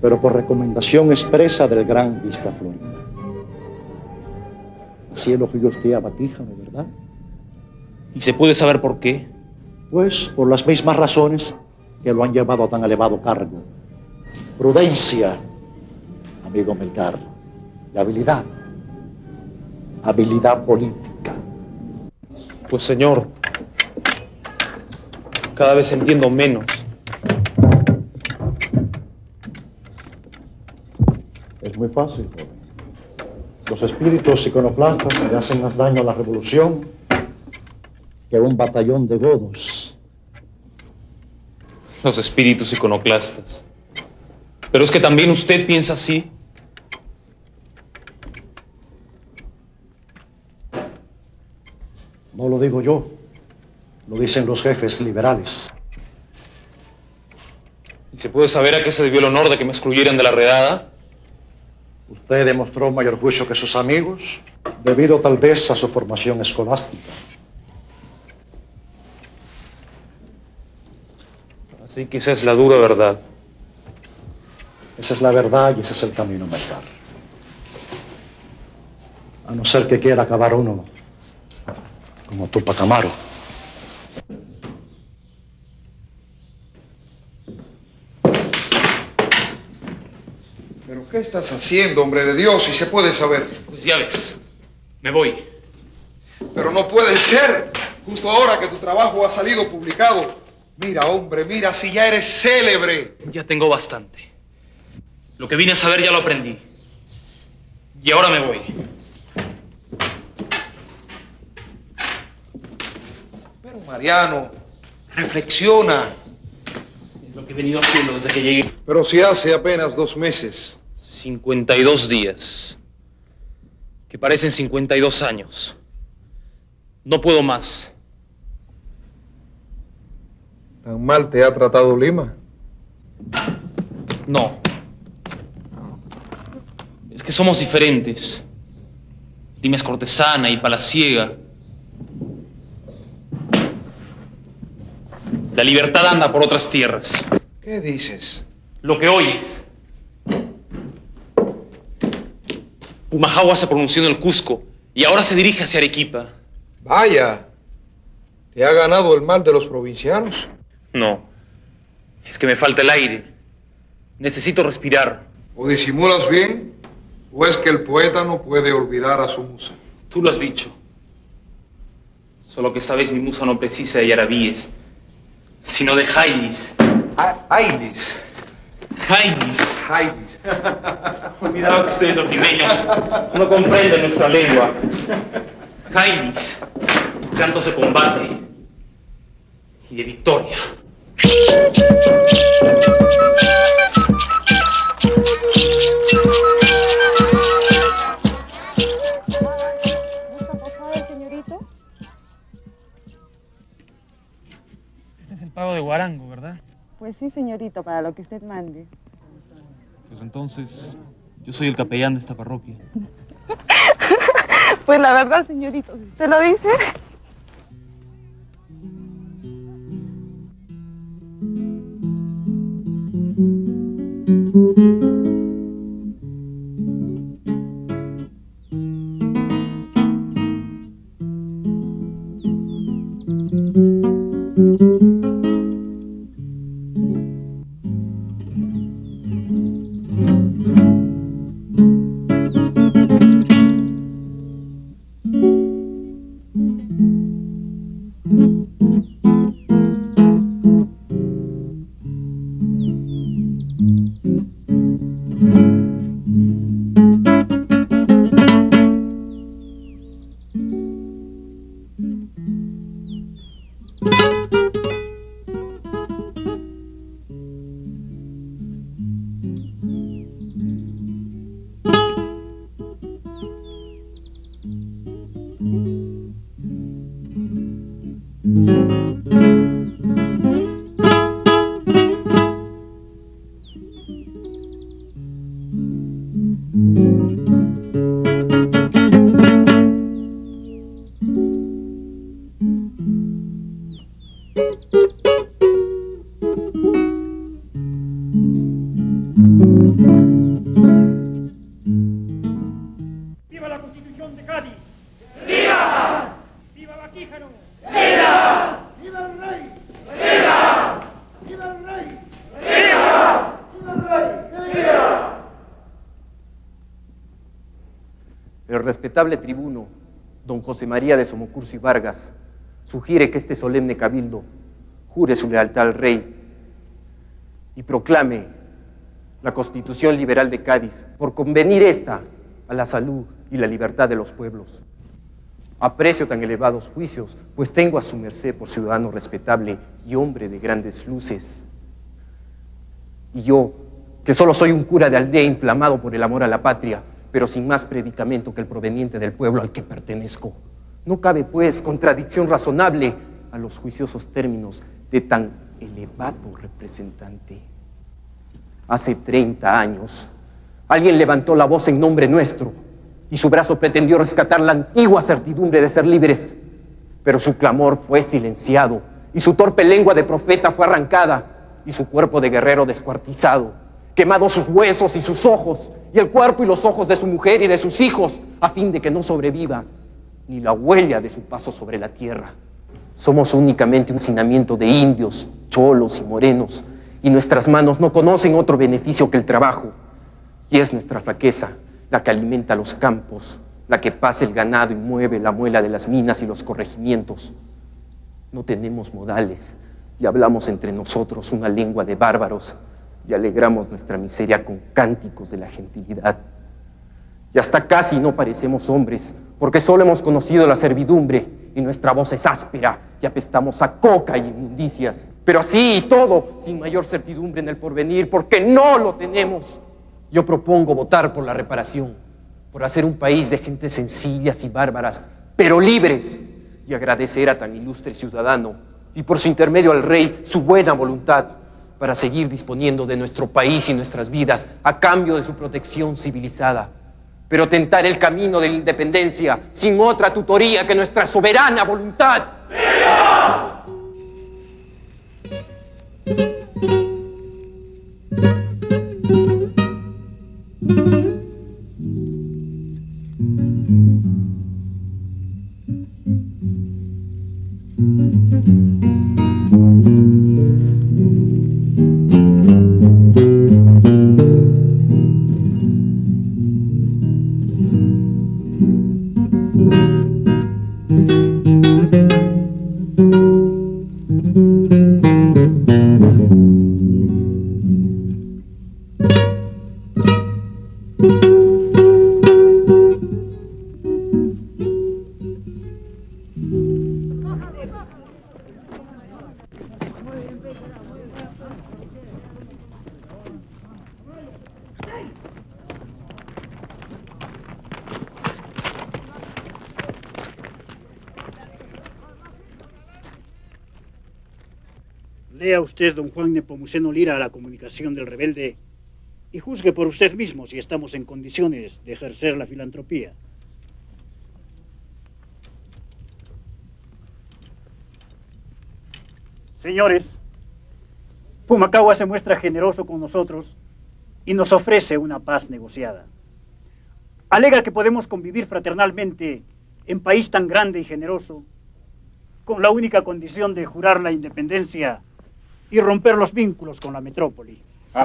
Pero por recomendación expresa del gran Vista Florida. Así elogió usted a Baquíjano, ¿verdad? ¿Y se puede saber por qué? Pues por las mismas razones que lo han llevado a tan elevado cargo. Prudencia, amigo Melgar, y habilidad. Habilidad política. Pues señor, cada vez entiendo menos. Es muy fácil. Los espíritus iconoclastas le hacen más daño a la revolución que un batallón de godos. Los espíritus iconoclastas. Pero es que también usted piensa así. No lo digo yo, lo dicen los jefes liberales. ¿Y se puede saber a qué se debió el honor de que me excluyeran de la redada? Usted demostró mayor juicio que sus amigos, debido tal vez a su formación escolástica. Así es la dura verdad. Esa es la verdad y ese es el camino Melgar. A no ser que quiera acabar uno como Tupac Amaro. Qué estás haciendo, hombre de Dios, si se puede saber? Pues ya ves, me voy. Pero no puede ser, justo ahora que tu trabajo ha salido publicado. Mira, hombre, mira, si ya eres célebre. Ya tengo bastante. Lo que vine a saber ya lo aprendí. Y ahora me voy. Pero Mariano, reflexiona. Es lo que he venido haciendo desde que llegué. Pero si hace apenas dos meses. 52 días. Que parecen 52 años. No puedo más. ¿Tan mal te ha tratado Lima? No. Es que somos diferentes. Lima es cortesana y palaciega. La libertad anda por otras tierras. ¿Qué dices? Lo que oyes. Pumajagua se pronunció en el Cusco y ahora se dirige hacia Arequipa. Vaya, ¿te ha ganado el mal de los provincianos? No. Es que me falta el aire. Necesito respirar. ¿O disimulas bien? ¿O es que el poeta no puede olvidar a su musa? Tú lo has dicho. Solo que esta vez mi musa no precisa de yarabíes, sino de jailis. Ailis. Jailis. Jailis. <laughs> Olvidaba que ustedes los limeños no comprenden nuestra lengua. Jailis. Cantos de combate y de victoria. señorito? Este es el pago de Guarango, ¿verdad? Pues sí, señorito, para lo que usted mande. Pues entonces, yo soy el capellán de esta parroquia. <laughs> Pues la verdad, señorito, si usted lo dice. Respetable tribuno, don José María de Somocurso y Vargas, sugiere que este solemne cabildo jure su lealtad al rey y proclame la Constitución Liberal de Cádiz por convenir esta a la salud y la libertad de los pueblos. Aprecio tan elevados juicios, pues tengo a su merced por ciudadano respetable y hombre de grandes luces. Y yo, que solo soy un cura de aldea inflamado por el amor a la patria, pero sin más predicamento que el proveniente del pueblo al que pertenezco. No cabe, pues, contradicción razonable a los juiciosos términos de tan elevado representante. Hace 30 años, alguien levantó la voz en nombre nuestro y su brazo pretendió rescatar la antigua certidumbre de ser libres, pero su clamor fue silenciado y su torpe lengua de profeta fue arrancada y su cuerpo de guerrero descuartizado, quemados sus huesos y sus ojos y el cuerpo y los ojos de su mujer y de sus hijos, a fin de que no sobreviva ni la huella de su paso sobre la tierra. Somos únicamente un hacinamiento de indios, cholos y morenos, y nuestras manos no conocen otro beneficio que el trabajo. Y es nuestra flaqueza la que alimenta los campos, la que pasa el ganado y mueve la muela de las minas y los corregimientos. No tenemos modales y hablamos entre nosotros una lengua de bárbaros y alegramos nuestra miseria con cánticos de la gentilidad. Y hasta casi no parecemos hombres, porque solo hemos conocido la servidumbre y nuestra voz es áspera y apestamos a coca y inmundicias. Pero así y todo, sin mayor certidumbre en el porvenir, porque no lo tenemos. Yo propongo votar por la reparación, por hacer un país de gentes sencillas y bárbaras, pero libres, y agradecer a tan ilustre ciudadano y por su intermedio al rey su buena voluntad para seguir disponiendo de nuestro país y nuestras vidas a cambio de su protección civilizada, pero tentar el camino de la independencia sin otra tutoría que nuestra soberana voluntad. Lea usted, don Juan Nepomuceno Lira, la comunicación del rebelde y juzgue por usted mismo si estamos en condiciones de ejercer la filantropía. Señores, Pumacagua se muestra generoso con nosotros y nos ofrece una paz negociada. Alega que podemos convivir fraternalmente en país tan grande y generoso, con la única condición de jurar la independencia y romper los vínculos con la metrópoli. <laughs>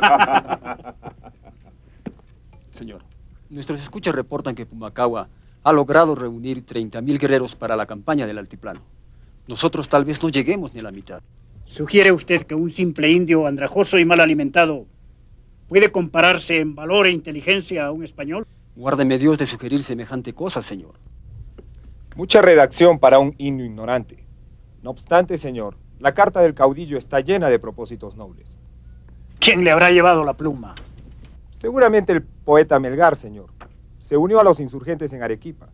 Señor, nuestros escuchas reportan que Pumacagua ha logrado reunir 30.000 guerreros para la campaña del altiplano. Nosotros tal vez no lleguemos ni a la mitad. ¿Sugiere usted que un simple indio andrajoso y mal alimentado puede compararse en valor e inteligencia a un español? Guárdeme Dios de sugerir semejante cosa, señor. Mucha redacción para un indio ignorante. No obstante, señor, la carta del caudillo está llena de propósitos nobles. ¿Quién le habrá llevado la pluma? Seguramente el poeta Melgar, señor. Se unió a los insurgentes en Arequipa.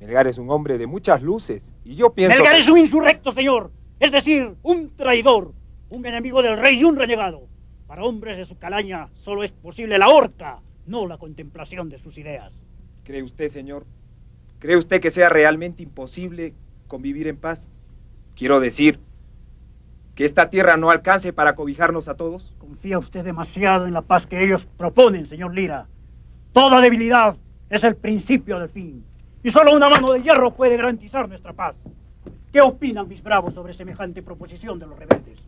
Melgar es un hombre de muchas luces y yo pienso... Melgar que- es un insurrecto, señor. Es decir, un traidor, un enemigo del rey y un renegado. Para hombres de su calaña solo es posible la horca, no la contemplación de sus ideas. ¿Cree usted, señor? ¿Cree usted que sea realmente imposible convivir en paz? Quiero decir, que esta tierra no alcance para cobijarnos a todos. Confía usted demasiado en la paz que ellos proponen, señor Lira. Toda debilidad es el principio del fin. Y solo una mano de hierro puede garantizar nuestra paz. ¿Qué opinan mis bravos sobre semejante proposición de los rebeldes?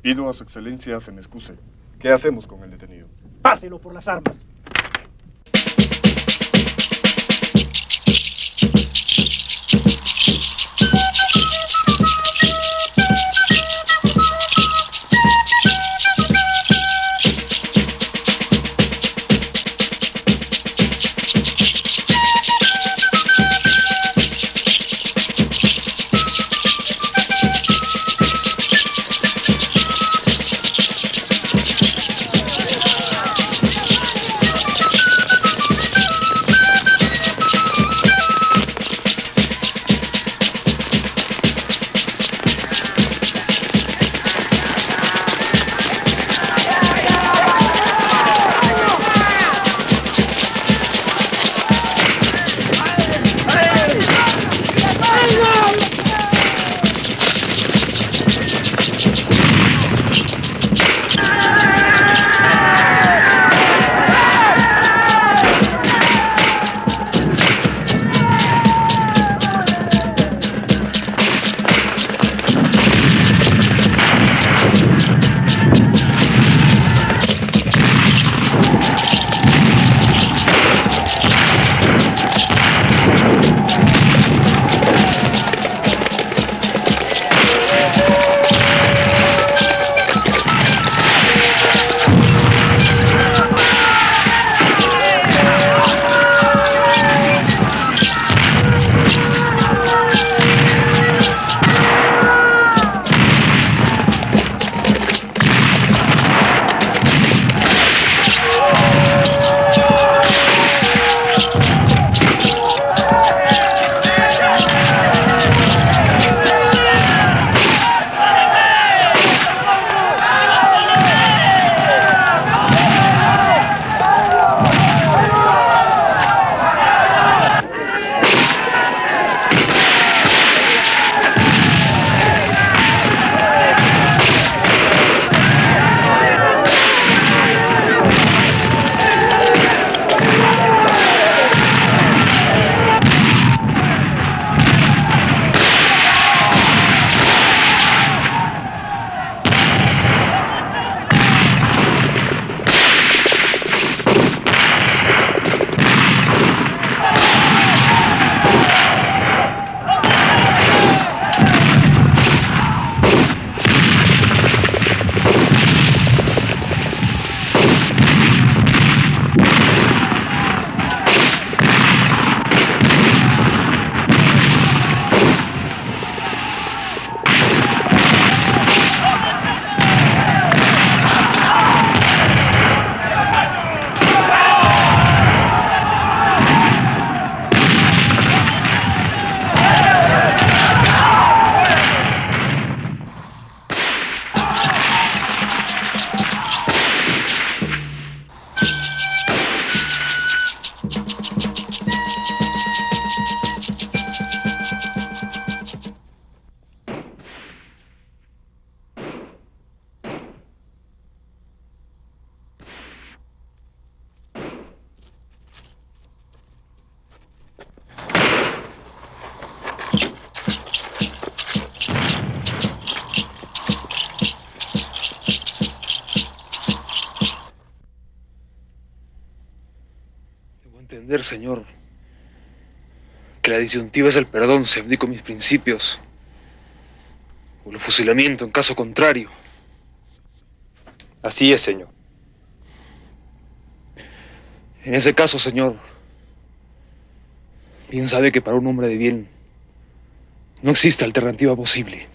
Pido a su excelencia se me excuse. ¿Qué hacemos con el detenido? Páselo por las armas. Señor, que la disyuntiva es el perdón si abdico mis principios, o el fusilamiento en caso contrario. Así es, señor. En ese caso, señor, bien sabe que para un hombre de bien No existe alternativa posible.